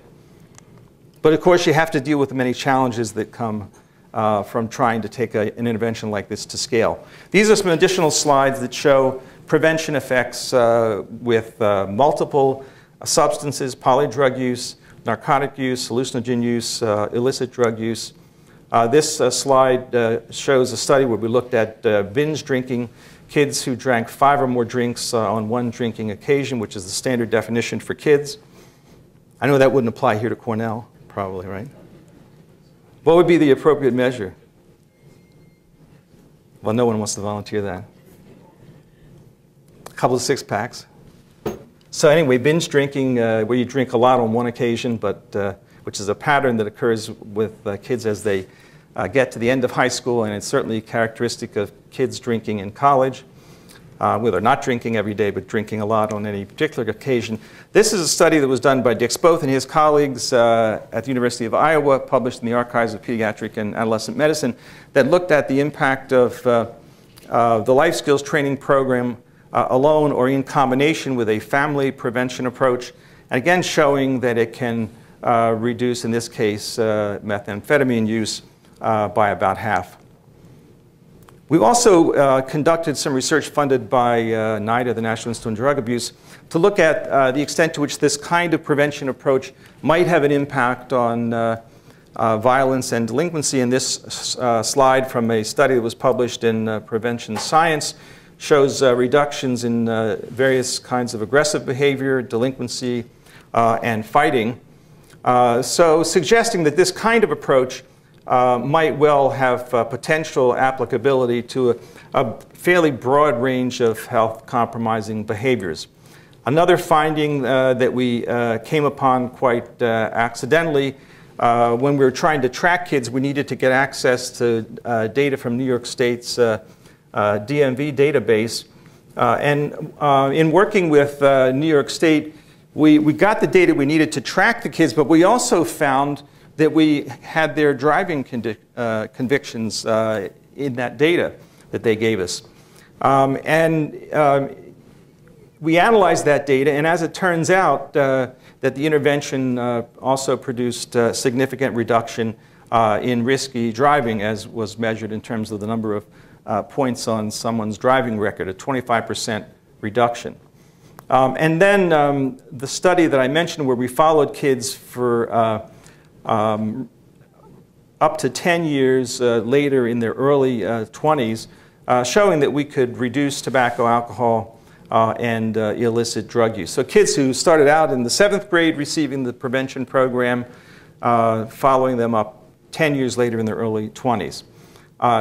But of course, you have to deal with the many challenges that come uh, from trying to take a, an intervention like this to scale. These are some additional slides that show prevention effects uh, with uh, multiple substances, polydrug use, narcotic use, hallucinogen use, uh, illicit drug use. Uh, this uh, slide shows a study where we looked at binge drinking kids who drank five or more drinks on one drinking occasion, which is the standard definition for kids. I know that wouldn't apply here to Cornell probably, right? What would be the appropriate measure? Well, no one wants to volunteer that. A couple of six packs. So anyway, binge drinking, uh, where you drink a lot on one occasion, but uh, which is a pattern that occurs with uh, kids as they uh, get to the end of high school, and it's certainly characteristic of kids drinking in college uh, where not drinking every day, but drinking a lot on any particular occasion. This is a study that was done by Dick Spoth and his colleagues uh, at the University of Iowa, published in the Archives of Pediatric and Adolescent Medicine, that looked at the impact of uh, uh the life skills training program uh, alone or in combination with a family prevention approach, and again showing that it can uh, reduce, in this case, methamphetamine use by about half. We've also uh, conducted some research funded by uh, NIDA, the National Institute on Drug Abuse, to look at uh, the extent to which this kind of prevention approach might have an impact on uh, uh, violence and delinquency. And this uh, slide from a study that was published in Prevention Science shows reductions in various kinds of aggressive behavior, delinquency, and fighting. so suggesting that this kind of approach uh, might well have uh, potential applicability to a, a, fairly broad range of health compromising behaviors. Another finding uh, that we uh, came upon quite uh, accidentally when we were trying to track kids, we needed to get access to data from New York State's DMV database. and in working with New York State, we, we got the data we needed to track the kids, but we also found that we had their driving uh, convictions uh, in that data that they gave us. Um, and um, we analyzed that data, and as it turns out, uh, that the intervention uh, also produced a significant reduction uh, in risky driving, as was measured in terms of the number of uh, points on someone's driving record, a 25% reduction. Um, and then um, the study that I mentioned, where we followed kids for um, up to 10 years uh, later in their early uh, 20s, uh, showing that we could reduce tobacco, alcohol, uh, and uh, illicit drug use. So kids who started out in the seventh grade receiving the prevention program, uh, following them up 10 years later in their early 20s.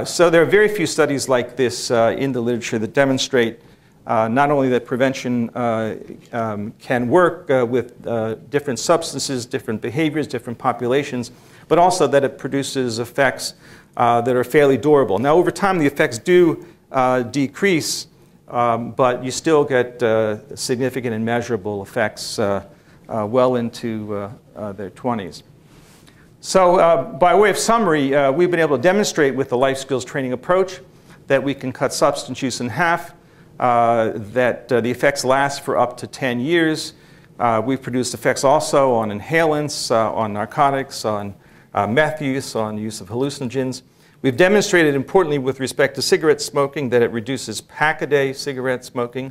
so there are very few studies like this in the literature that demonstrate uh, not only that prevention uh, um, can work uh, with uh, different substances, different behaviors, different populations, but also that it produces effects uh, that are fairly durable. Now, over time, the effects do uh, decrease, um, but you still get significant and measurable effects well into their 20s. So, by way of summary, we've been able to demonstrate with the life skills training approach that we can cut substance use in half uh, that uh, the effects last for up to 10 years. Uh, we've produced effects also on inhalants, on narcotics, on uh, meth use, on use of hallucinogens. We've demonstrated, importantly, with respect to cigarette smoking, that it reduces pack-a-day cigarette smoking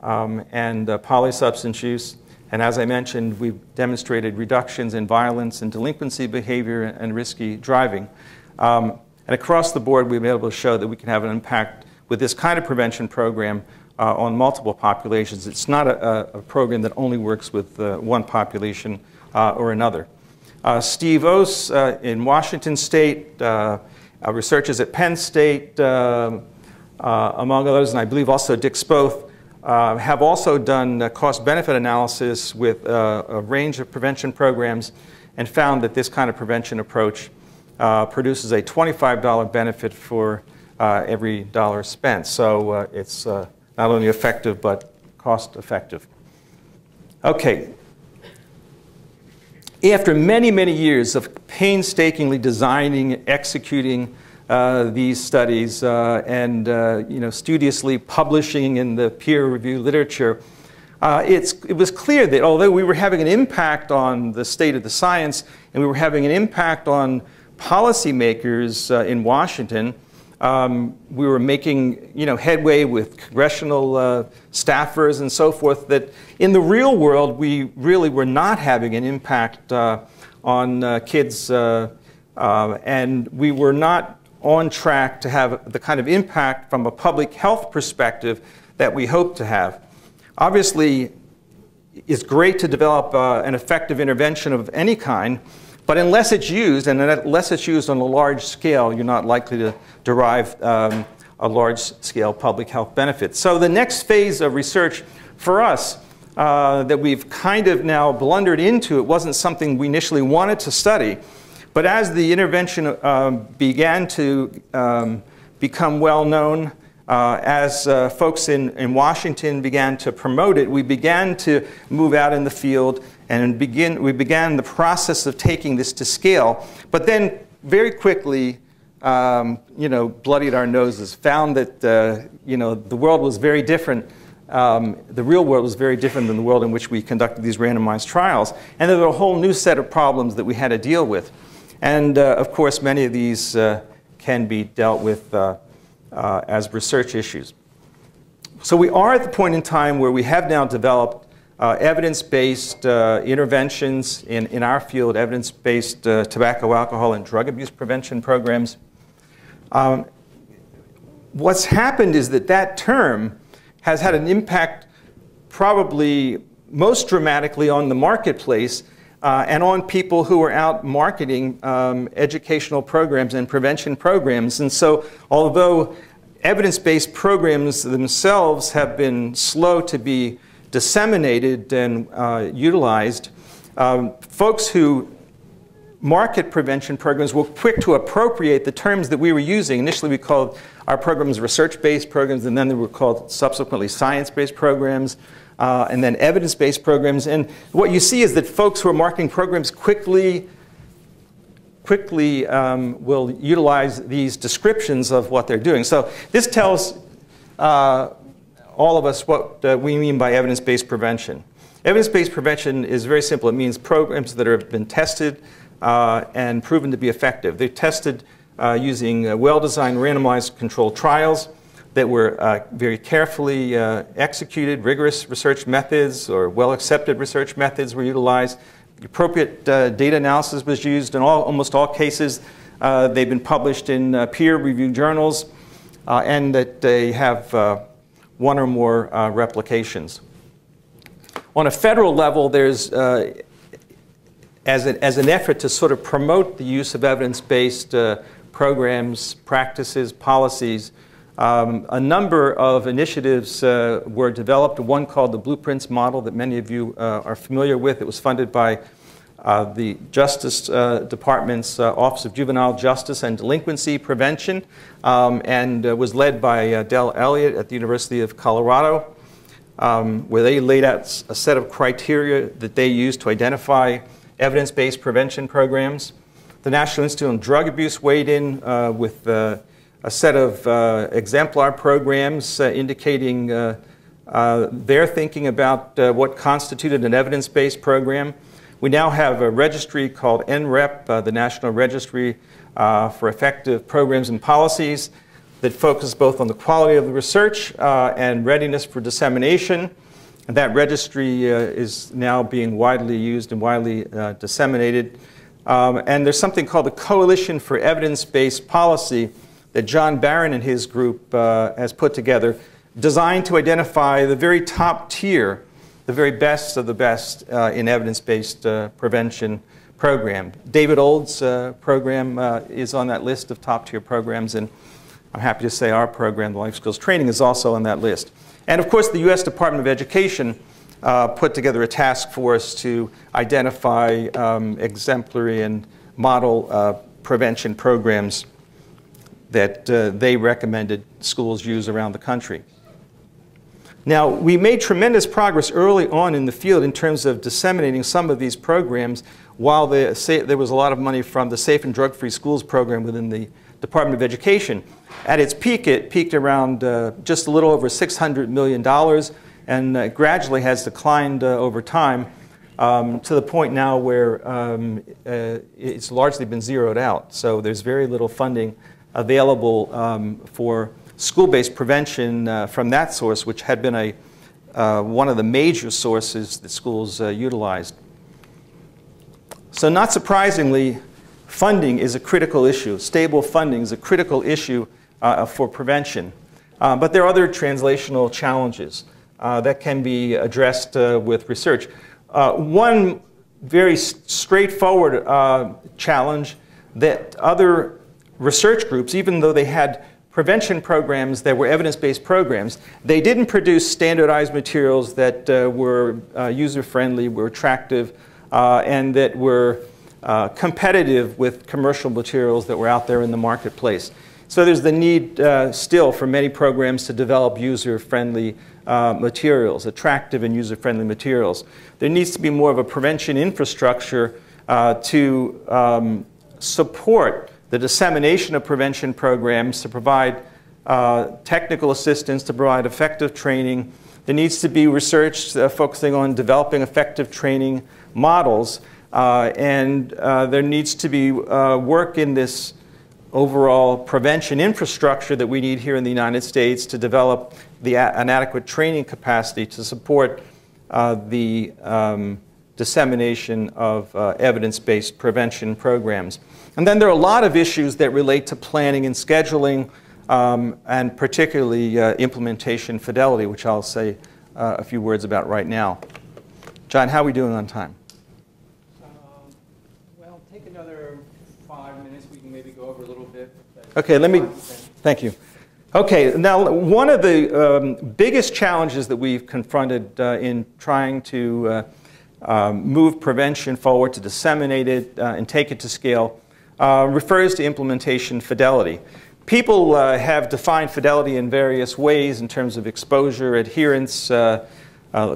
um, and uh, polysubstance use. And as I mentioned, we've demonstrated reductions in violence and delinquency behavior and risky driving. Um, and across the board, we've been able to show that we can have an impact with this kind of prevention program uh, on multiple populations. It's not a, a, program that only works with uh, one population uh, or another. Uh, Steve Aos uh, in Washington State, uh, researchers at Penn State, among others, and I believe also Dick Spoth, have also done cost-benefit analysis with a range of prevention programs and found that this kind of prevention approach produces a $25 benefit for every dollar spent. So it's not only effective, but cost effective. Okay, after many, many years of painstakingly designing, executing uh, these studies, uh, and uh, you know, studiously publishing in the peer-reviewed literature, uh, it was clear that although we were having an impact on the state of the science and we were having an impact on policymakers uh, in Washington, um, we were making you know, headway with congressional uh, staffers and so forth, that in the real world, we really were not having an impact uh, on uh, kids, uh, uh, and we were not on track to have the kind of impact from a public health perspective that we hoped to have. Obviously, it's great to develop uh, an effective intervention of any kind, but unless it's used, and unless it's used on a large scale, you're not likely to derive um, a large scale public health benefit. So the next phase of research for us uh, that we've kind of now blundered into, it wasn't something we initially wanted to study, but as the intervention um, began to um, become well known, uh, as uh, folks in, in Washington began to promote it, we began to move out in the field and begin, we began the process of taking this to scale. But then very quickly, um, you know, bloodied our noses, found that, uh, you know, the world was very different. Um, the real world was very different than the world in which we conducted these randomized trials. And there were a whole new set of problems that we had to deal with. And uh, of course, many of these uh, can be dealt with uh, uh, as research issues. So we are at the point in time where we have now developed evidence-based uh, interventions in, in our field, evidence-based uh, tobacco, alcohol, and drug abuse prevention programs. Um, what's happened is that that term has had an impact probably most dramatically on the marketplace uh, and on people who are out marketing um, educational programs and prevention programs. And so, although evidence based programs themselves have been slow to be disseminated and uh, utilized, um, folks who market prevention programs were quick to appropriate the terms that we were using. Initially, we called our programs research based programs, and then they were called subsequently science based programs uh, and then evidence-based programs. And what you see is that folks who are marketing programs quickly quickly um, will utilize these descriptions of what they're doing. So this tells uh, all of us what uh, we mean by evidence-based prevention. Evidence-based prevention is very simple. It means programs that have been tested uh, and proven to be effective. They're tested uh, using uh, well-designed randomized controlled trials that were uh, very carefully uh, executed, rigorous research methods or well-accepted research methods were utilized. Appropriate data analysis was used in all, almost all cases. They've been published in peer-reviewed journals and that they have one or more replications. On a federal level, there's, as, a, as an effort to sort of promote the use of evidence-based programs, practices, policies, um, a number of initiatives uh, were developed, one called the Blueprints Model that many of you uh, are familiar with. It was funded by uh, the Justice uh, Department's uh, Office of Juvenile Justice and Delinquency Prevention um, and uh, was led by Del Elliott at the University of Colorado, um, where they laid out a set of criteria that they used to identify evidence-based prevention programs. The National Institute on Drug Abuse weighed in with a set of uh, exemplar programs uh, indicating uh, uh their thinking about uh, what constituted an evidence-based program. We now have a registry called NREPP, uh, the National Registry uh, for Effective Programs and Policies, that focus both on the quality of the research uh, and readiness for dissemination. And that registry uh, is now being widely used and widely uh, disseminated. Um, and there's something called the Coalition for Evidence-Based Policy that John Baron and his group uh, has put together, designed to identify the very top tier, the very best of the best uh, in evidence-based uh, prevention program. David Olds' uh, program is on that list of top tier programs, and I'm happy to say our program, the Life Skills Training, is also on that list. And of course, the U.S. Department of Education uh, put together a task force to identify um, exemplary and model uh, prevention programs that uh, they recommended schools use around the country. Now, we made tremendous progress early on in the field in terms of disseminating some of these programs while the, there was a lot of money from the Safe and Drug Free Schools program within the Department of Education. At its peak, it peaked around uh, just a little over $600 million and uh, gradually has declined uh, over time um, to the point now where um, uh, it's largely been zeroed out. So there's very little funding available um, for school-based prevention uh, from that source, which had been a, uh, one of the major sources that schools utilized. So not surprisingly, funding is a critical issue. Stable funding is a critical issue uh, for prevention. Uh, but there are other translational challenges uh, that can be addressed uh, with research. Uh, one very straightforward uh, challenge that other research groups, even though they had prevention programs that were evidence-based programs, they didn't produce standardized materials that were user-friendly, were attractive, and that were uh, competitive with commercial materials that were out there in the marketplace. So there's the need uh, still for many programs to develop user-friendly uh, materials, attractive and user-friendly materials. There needs to be more of a prevention infrastructure uh, to um, support the dissemination of prevention programs, to provide uh, technical assistance, to provide effective training. There needs to be research uh, focusing on developing effective training models uh, and uh, there needs to be uh, work in this overall prevention infrastructure that we need here in the United States to develop the, an adequate training capacity to support uh, the um, dissemination of evidence-based prevention programs. And then there are a lot of issues that relate to planning and scheduling, um, and particularly uh, implementation fidelity, which I'll say a few words about right now. John, how are we doing on time? Well, take another five minutes. We can maybe go over a little bit. Okay, let me, thank you. Okay, now one of the um, biggest challenges that we've confronted uh, in trying to uh, um, move prevention forward, to disseminate it uh, and take it to scale, uh, refers to implementation fidelity. People uh, have defined fidelity in various ways in terms of exposure, adherence, uh,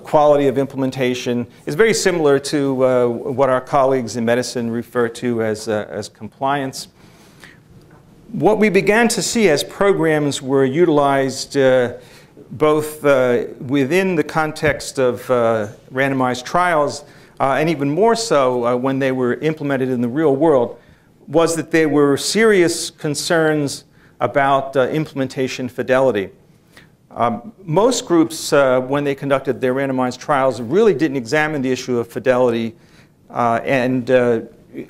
quality of implementation. It's very similar to what our colleagues in medicine refer to as, as compliance what we began to see as programs were utilized uh, both uh, within the context of uh, randomized trials uh, and even more so uh, when they were implemented in the real world was that there were serious concerns about uh, implementation fidelity. Um, most groups, when they conducted their randomized trials, really didn't examine the issue of fidelity. and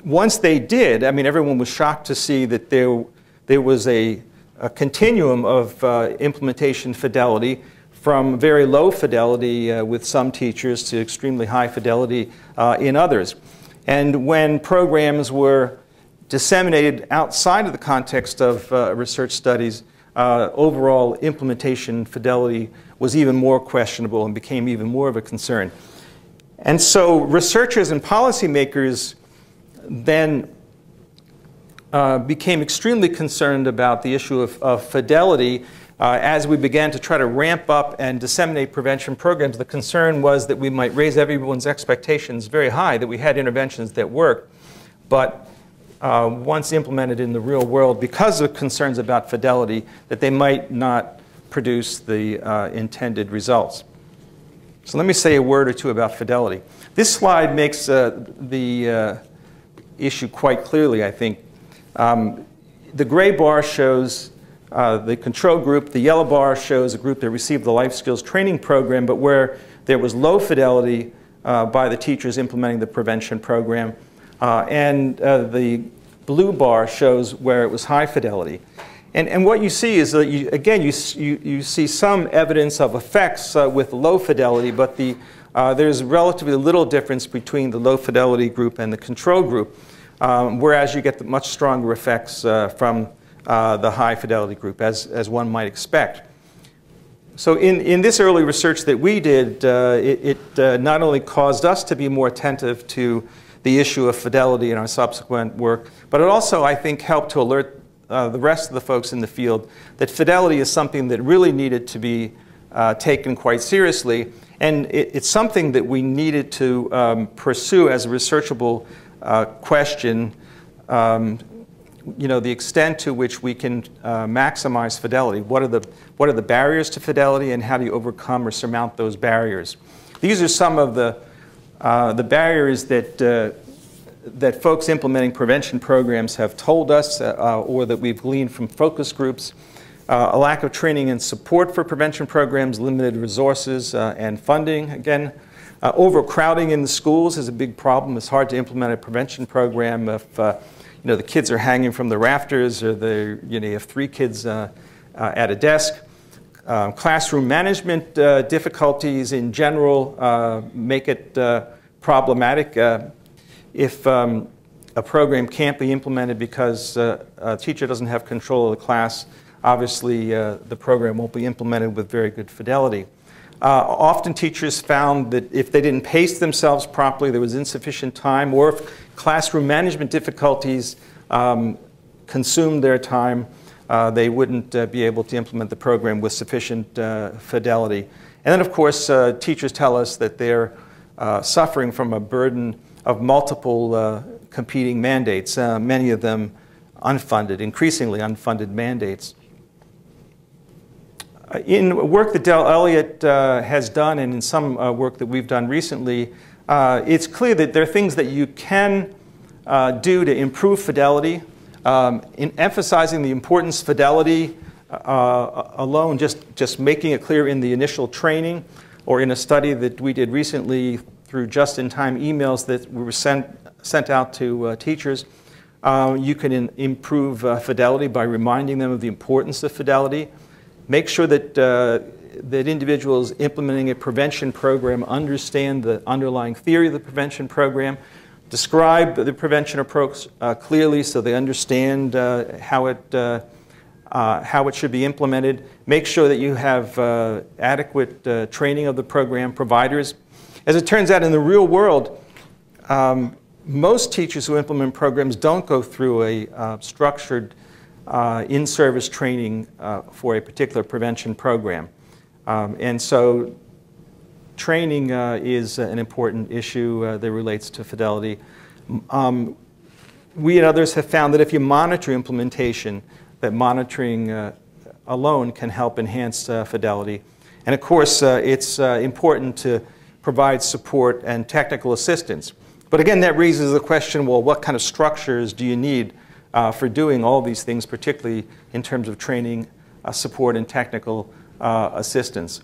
once they did, I mean, everyone was shocked to see that there there was a, a continuum of uh, implementation fidelity from very low fidelity uh, with some teachers to extremely high fidelity uh, in others. And when programs were disseminated outside of the context of uh, research studies, uh, overall implementation fidelity was even more questionable and became even more of a concern. And so researchers and policymakers then uh, became extremely concerned about the issue of, of fidelity uh, as we began to try to ramp up and disseminate prevention programs. The concern was that we might raise everyone's expectations very high, that we had interventions that worked, but uh, once implemented in the real world, because of concerns about fidelity, that they might not produce the uh, intended results. So let me say a word or two about fidelity. This slide makes uh, the uh, issue quite clearly, I think. Um, the gray bar shows uh, the control group. The yellow bar shows a group that received the life skills training program, but where there was low fidelity uh, by the teachers implementing the prevention program. Uh, and uh, the blue bar shows where it was high fidelity. And, and what you see is that, you, again, you, you, you see some evidence of effects uh, with low fidelity, but the, uh, there's relatively little difference between the low fidelity group and the control group, um, whereas you get the much stronger effects uh, from uh, the high fidelity group, as, as one might expect. So in, in this early research that we did, it, it not only caused us to be more attentive to the issue of fidelity in our subsequent work, but it also, I think, helped to alert uh, the rest of the folks in the field that fidelity is something that really needed to be uh, taken quite seriously. And it, it's something that we needed to um, pursue as a researchable uh, question, um, you know, the extent to which we can uh, maximize fidelity. What are, the, what are the barriers to fidelity and how do you overcome or surmount those barriers? These are some of the, uh, the barriers that uh, that folks implementing prevention programs have told us uh, uh, or that we've gleaned from focus groups. Uh, a lack of training and support for prevention programs, limited resources and funding. Again, overcrowding in the schools is a big problem. It's hard to implement a prevention program if you know, the kids are hanging from the rafters or the, you, know, you have three kids at a desk. Um, classroom management difficulties in general make it problematic if um, a program can't be implemented because uh, a teacher doesn't have control of the class, obviously uh, the program won't be implemented with very good fidelity. Uh, often teachers found that if they didn't pace themselves properly, there was insufficient time, or if classroom management difficulties um, consumed their time, uh, they wouldn't uh, be able to implement the program with sufficient uh, fidelity. And then, of course, teachers tell us that they're suffering from a burden of multiple uh, competing mandates, uh, many of them unfunded, increasingly unfunded mandates. Uh, in work that Del Elliott uh, has done and in some uh, work that we've done recently, uh, it's clear that there are things that you can do to improve fidelity. Um, in emphasizing the importance fidelity alone, just, just making it clear in the initial training, or in a study that we did recently through just-in-time emails that were sent, sent out to uh, teachers. Uh, you can in, improve uh, fidelity by reminding them of the importance of fidelity. Make sure that, uh, that individuals implementing a prevention program understand the underlying theory of the prevention program. Describe the prevention approach uh, clearly so they understand uh, how, it, how it should be implemented. Make sure that you have adequate training of the program providers as it turns out, in the real world, um, most teachers who implement programs don't go through a uh, structured uh, in-service training uh, for a particular prevention program. Um, and so training uh, is an important issue uh, that relates to fidelity. Um, we and others have found that if you monitor implementation, that monitoring uh, alone can help enhance fidelity. And of course, it's important to provide support and technical assistance. But again, that raises the question, well, what kind of structures do you need uh, for doing all these things, particularly in terms of training, uh, support, and technical uh, assistance?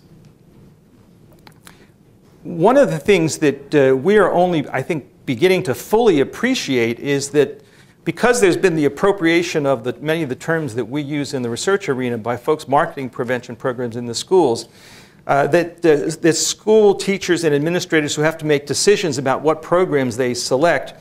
One of the things that uh, we are only, I think, beginning to fully appreciate is that because there's been the appropriation of the, many of the terms that we use in the research arena by folks marketing prevention programs in the schools, uh, that the, the, school teachers and administrators who have to make decisions about what programs they select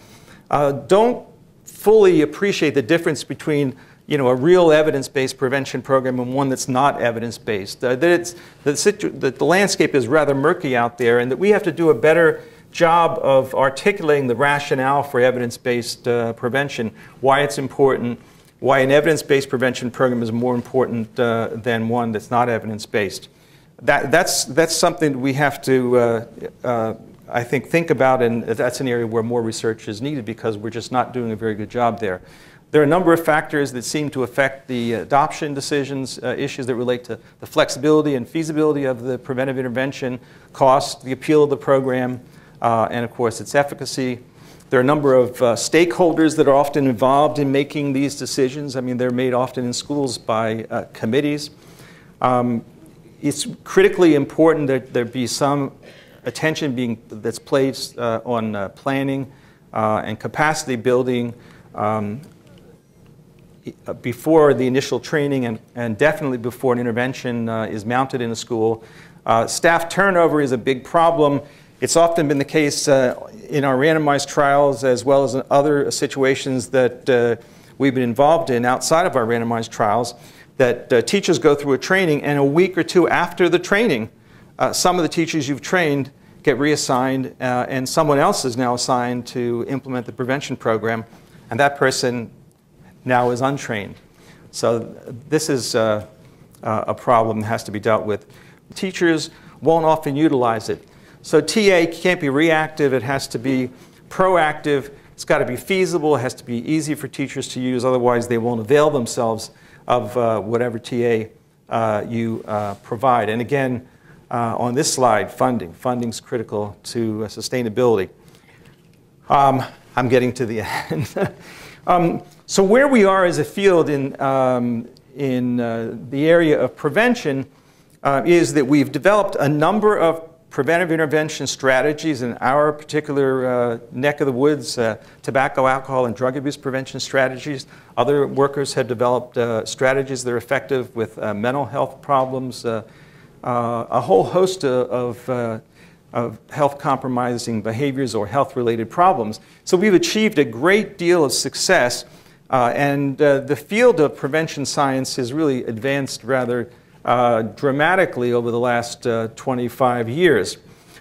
uh, don't fully appreciate the difference between you know, a real evidence-based prevention program and one that's not evidence-based. Uh, that, it's, that, that the landscape is rather murky out there and that we have to do a better job of articulating the rationale for evidence-based uh, prevention, why it's important, why an evidence-based prevention program is more important uh, than one that's not evidence-based that, that's, that's something we have to, uh, uh, I think, think about, and that's an area where more research is needed because we're just not doing a very good job there. There are a number of factors that seem to affect the adoption decisions, uh, issues that relate to the flexibility and feasibility of the preventive intervention, cost, the appeal of the program, uh, and of course its efficacy. There are a number of uh, stakeholders that are often involved in making these decisions. I mean, they're made often in schools by uh, committees. Um, it's critically important that there be some attention being that's placed uh, on uh, planning uh, and capacity building um, before the initial training and, and definitely before an intervention uh, is mounted in a school. Uh, staff turnover is a big problem. It's often been the case uh, in our randomized trials as well as in other situations that uh, we've been involved in outside of our randomized trials that uh, teachers go through a training and a week or two after the training, uh, some of the teachers you've trained get reassigned and someone else is now assigned to implement the prevention program and that person now is untrained. So this is uh, uh, a problem that has to be dealt with. Teachers won't often utilize it. So TA can't be reactive, it has to be proactive, it's got to be feasible, it has to be easy for teachers to use, otherwise they won't avail themselves of uh, whatever TA uh, you uh, provide. And again, uh, on this slide, funding. Funding is critical to sustainability. Um, I'm getting to the end. um, so where we are as a field in, um, in uh, the area of prevention uh, is that we've developed a number of preventive intervention strategies in our particular uh, neck of the woods, uh, tobacco, alcohol, and drug abuse prevention strategies. Other workers have developed uh, strategies that are effective with uh, mental health problems, a whole host of, of health compromising behaviors or health related problems. So we've achieved a great deal of success uh, and uh, the field of prevention science has really advanced rather uh, dramatically over the last uh, 25 years.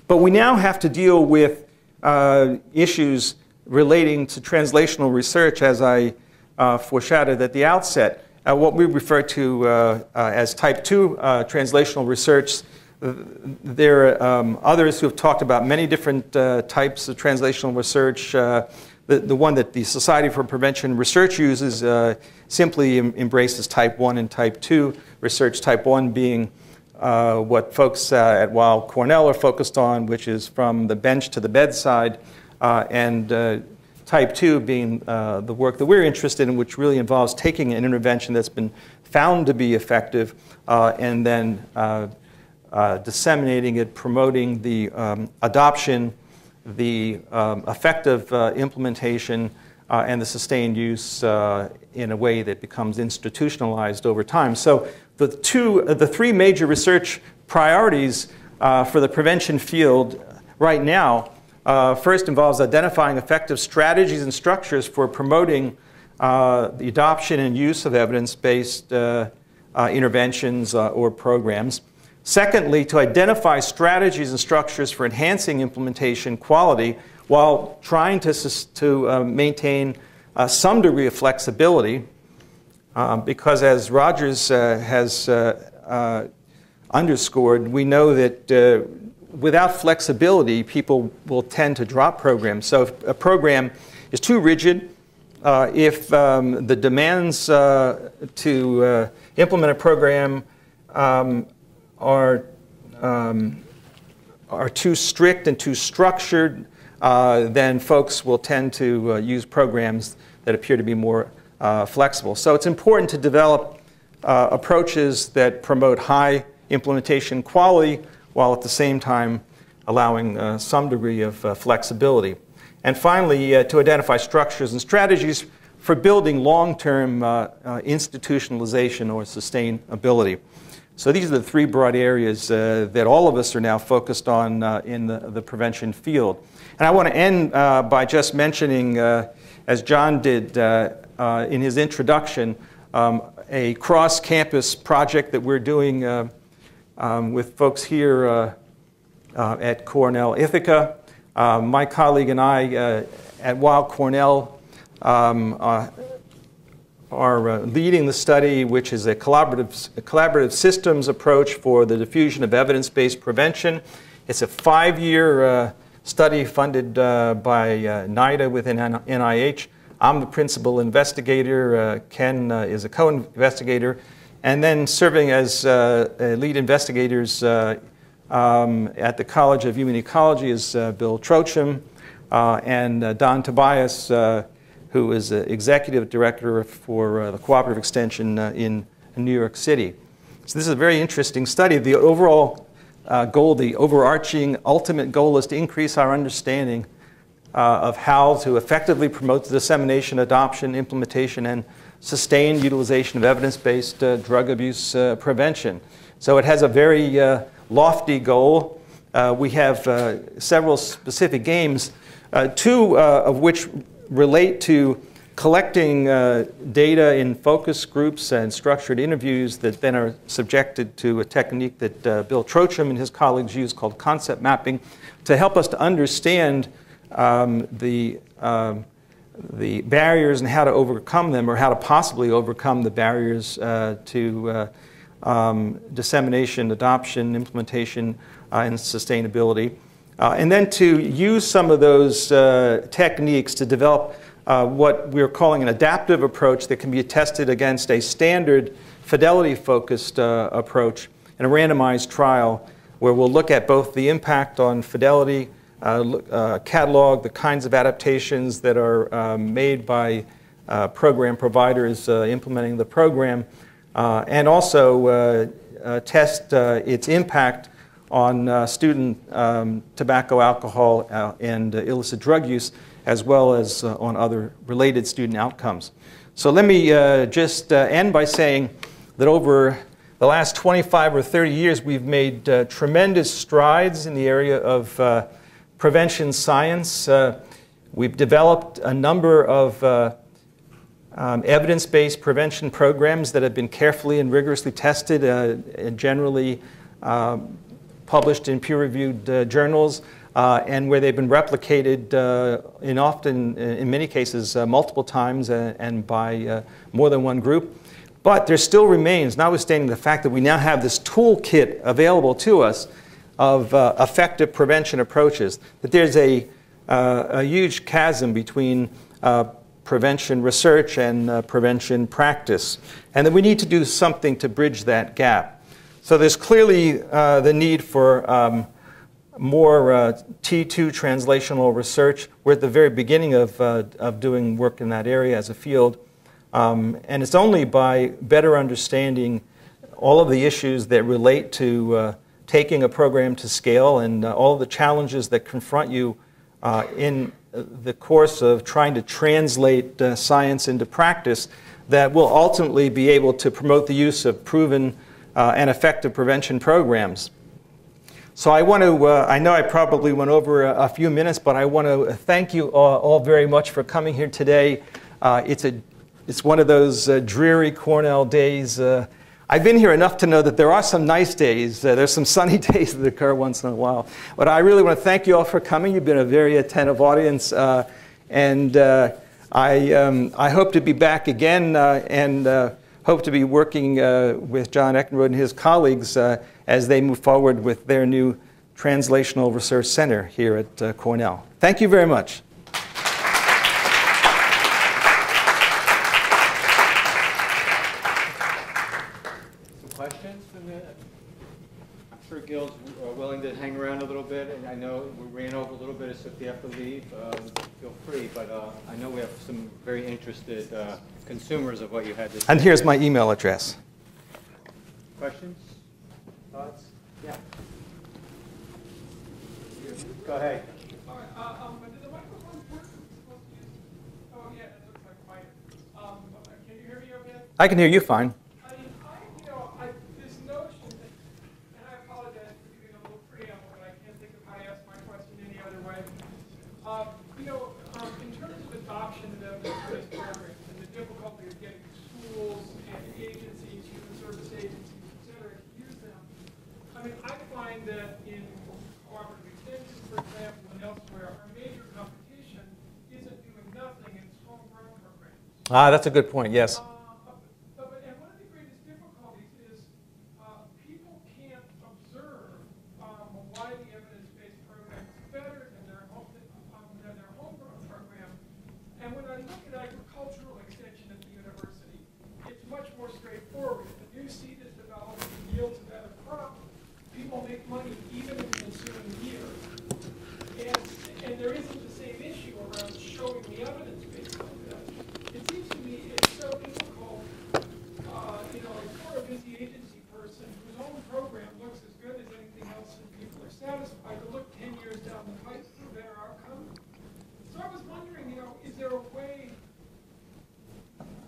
But we now have to deal with uh, issues relating to translational research, as I uh, foreshadowed at the outset. what we refer to as type 2 translational research there are um, others who have talked about many different uh, types of translational research. Uh, the, the one that the Society for Prevention Research uses uh, simply em embraces type 1 and type 2 research, type 1 being uh, what folks uh, at Weill Cornell are focused on, which is from the bench to the bedside, uh, and uh, type 2 being uh, the work that we're interested in, which really involves taking an intervention that's been found to be effective and then disseminating it, promoting the um, adoption the um, effective uh, implementation uh, and the sustained use uh, in a way that becomes institutionalized over time. So the, two, the three major research priorities uh, for the prevention field right now uh, first involves identifying effective strategies and structures for promoting uh, the adoption and use of evidence-based interventions or programs. Secondly, to identify strategies and structures for enhancing implementation quality while trying to, to uh, maintain uh, some degree of flexibility. Um, because as Rogers uh, has uh, uh, underscored, we know that without flexibility, people will tend to drop programs. So if a program is too rigid, if um, the demands to implement a program um, are, um, are too strict and too structured, uh, then folks will tend to uh, use programs that appear to be more uh, flexible. So it's important to develop uh, approaches that promote high implementation quality while at the same time allowing uh, some degree of uh, flexibility. And finally, to identify structures and strategies for building long-term institutionalization or sustainability. So these are the three broad areas uh, that all of us are now focused on uh, in the, the, prevention field. And I want to end uh, by just mentioning, uh, as John did uh, uh, in his introduction, um, a cross-campus project that we're doing um, with folks here at Cornell Ithaca. my colleague and I at Weill Cornell um, are uh, leading the study, which is a collaborative, a collaborative systems approach for the diffusion of evidence-based prevention. It's a five-year uh, study funded uh, by uh, NIDA within NIH. I'm the principal investigator. Uh, Ken uh, is a co investigator. And then serving as lead investigators um, at the College of Human Ecology is Bill Trochim and Don Tobias, who is executive director for the Cooperative Extension in New York City. So, this is a very interesting study. The overall goal, the overarching ultimate goal, is to increase our understanding uh, of how to effectively promote the dissemination, adoption, implementation, and sustained utilization of evidence-based uh, drug abuse uh, prevention. So it has a very uh, lofty goal. Uh, we have uh, several specific games, two of which relate to collecting data in focus groups and structured interviews that then are subjected to a technique that Bill Trochim and his colleagues use called concept mapping to help us to understand um, the, um, the barriers and how to overcome them, or how to possibly overcome the barriers uh, to uh, um, dissemination, adoption, implementation, uh, and sustainability. Uh, and then to use some of those uh, techniques to develop uh, what we're calling an adaptive approach that can be tested against a standard fidelity focused approach in a randomized trial where we'll look at both the impact on fidelity uh, uh, catalog the kinds of adaptations that are made by uh, program providers implementing the program, and also test its impact on student um, tobacco, alcohol, and illicit drug use, as well as on other related student outcomes. So let me just end by saying that over the last 25 or 30 years, we've made uh, tremendous strides in the area of uh, prevention science. Uh, we've developed a number of uh, um, evidence based prevention programs that have been carefully and rigorously tested uh, and generally um, published in peer reviewed uh, journals. Uh, and where they've been replicated uh, in often, in many cases, multiple times and by more than one group. But there still remains, notwithstanding the fact that we now have this toolkit available to us, of uh, effective prevention approaches, that there's a, uh, a huge chasm between uh, prevention research and uh, prevention practice, and that we need to do something to bridge that gap. So there's clearly uh, the need for um, more uh, T2 translational research. We're at the very beginning of, of doing work in that area as a field. Um, and it's only by better understanding all of the issues that relate to uh, taking a program to scale and uh, all the challenges that confront you uh, in the course of trying to translate uh, science into practice that will ultimately be able to promote the use of proven uh, and effective prevention programs. So I want to, uh, I know I probably went over a, a, few minutes, but I want to thank you all, all very much for coming here today. Uh, it's, a, it's one of those dreary Cornell days. I've been here enough to know that there are some nice days. Uh, there's some sunny days that occur once in a while. But I really want to thank you all for coming. You've been a very attentive audience. Uh, and uh, I, um, I hope to be back again uh, and uh, hope to be working uh, with John Eckenrode and his colleagues as they move forward with their new Translational Research Center here at Cornell. Thank you very much. Some questions from the, I know we ran over a little bit, so if you have to leave, um, feel free. But uh, I know we have some very interested uh, consumers of what you had to say. And here's my email address. Questions? Thoughts? Yeah. Go ahead. All right. Uh, um, the microphone work? Oh, yeah, it looks like fine. Um, can you hear me okay? I can hear you fine. Ah, that's a good point, yes. Uh, but, uh, people can't observe um, why the evidence-based program is better than their home, um, when I look at agricultural extension at the university, it's much more straightforward. If a new seed is developed and yields a better crop, people make money even in the ensuing year. And, and there isn't the same issue around showing the evidence based on that. It seems to me it's so difficult, uh, you know, for a busy agency person whose own program looks as good as anything else and people are satisfied to look ten years down the pipe for a better outcome. So I was wondering, you know, is there a way,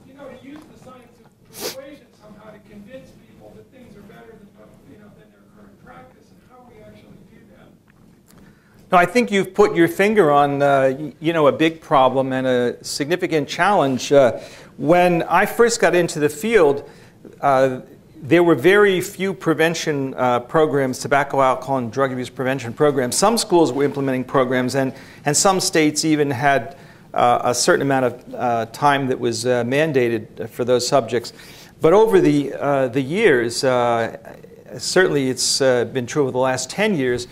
you know, to use the science of persuasion somehow to convince people that things are better than, you know, than their current practice, and how we actually do that? I think you've put your finger on, uh, you know, a big problem and a significant challenge. Uh, when I first got into the field, uh, there were very few prevention uh, programs, tobacco, alcohol, and drug abuse prevention programs. Some schools were implementing programs, and, and some states even had uh, a certain amount of uh, time that was uh, mandated for those subjects. But over the, uh, the years, uh, certainly it's been true over the last 10 years,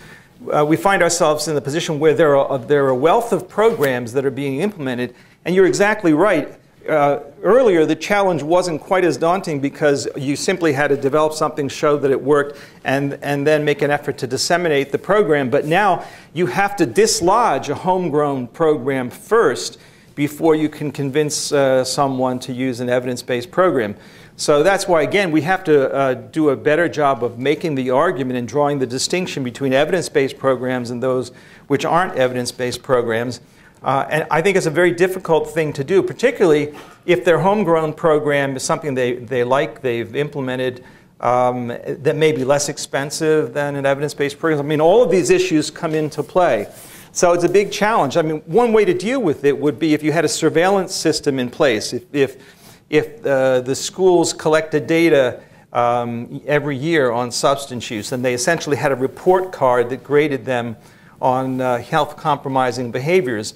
uh, we find ourselves in the position where there are, there are a wealth of programs that are being implemented. And you're exactly right. Uh, earlier, the challenge wasn't quite as daunting because you simply had to develop something, show that it worked, and, and then make an effort to disseminate the program. But now you have to dislodge a homegrown program first before you can convince uh, someone to use an evidence based program. So that's why, again, we have to uh, do a better job of making the argument and drawing the distinction between evidence based programs and those which aren't evidence based programs. Uh, and I think it's a very difficult thing to do, particularly if their homegrown program is something they, they like, they've implemented, um, that may be less expensive than an evidence based program. I mean, all of these issues come into play. So it's a big challenge. I mean, one way to deal with it would be if you had a surveillance system in place. If, if, if uh, the schools collected data um, every year on substance use and they essentially had a report card that graded them on uh, health compromising behaviors,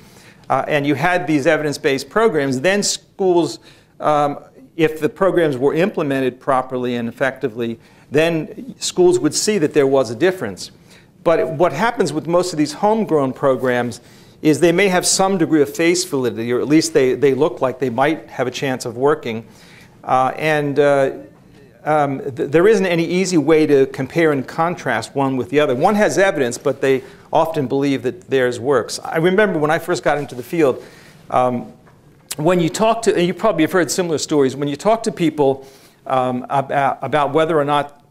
uh, and you had these evidence based programs, then schools, um, if the programs were implemented properly and effectively, then schools would see that there was a difference. But what happens with most of these homegrown programs is they may have some degree of face validity, or at least they, they look like they might have a chance of working. Uh, and uh, um, th- there isn't any easy way to compare and contrast one with the other. One has evidence, but they often believe that theirs works. I remember when I first got into the field, um, when you talk to, and you probably have heard similar stories, when you talk to people um, about, about whether or not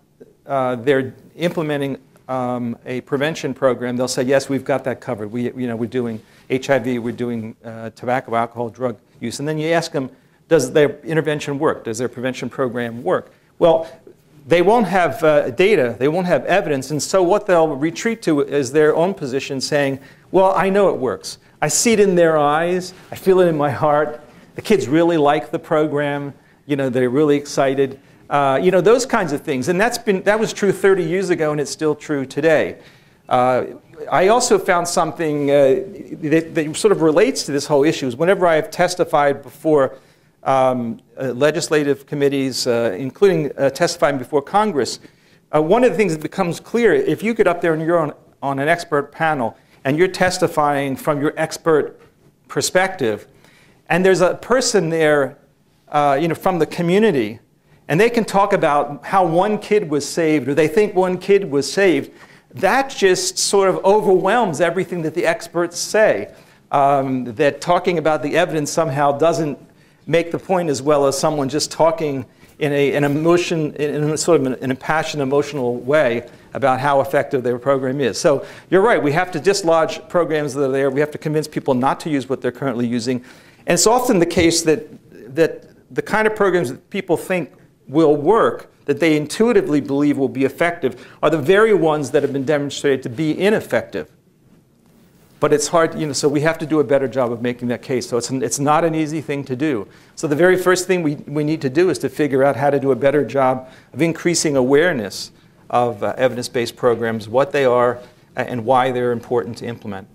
uh, they're implementing um, a prevention program, they'll say, yes, we've got that covered. We, you know, we're doing HIV, we're doing uh, tobacco, alcohol, drug use. And then you ask them, does their intervention work? Does their prevention program work? Well, they won't have uh, data, they won't have evidence, and so what they'll retreat to is their own position saying, well, I know it works. I see it in their eyes, I feel it in my heart. The kids really like the program, you know, they're really excited. Uh, you know, those kinds of things. And that's been, that was true 30 years ago, and it's still true today. Uh, I also found something uh, that, that, sort of relates to this whole issue. Is whenever I have testified before um, uh, legislative committees, uh, including uh, testifying before Congress, one of the things that becomes clear if you get up there and you're on, on an expert panel and you're testifying from your expert perspective, and there's a person there, you know, from the community, and they can talk about how one kid was saved or they think one kid was saved, that just sort of overwhelms everything that the experts say. Um, that talking about the evidence somehow doesn't make the point as well as someone just talking in a, an emotion, in a sort of an, an impassioned, emotional way about how effective their program is. So you're right, we have to dislodge programs that are there. We have to convince people not to use what they're currently using. And it's often the case that, that the kind of programs that people think will work, that they intuitively believe will be effective, are the very ones that have been demonstrated to be ineffective. But it's hard, you know, so we have to do a better job of making that case. So it's, an, it's not an easy thing to do. So the very first thing we, we need to do is to figure out how to do a better job of increasing awareness of uh, evidence based programs, what they are, and why they're important to implement.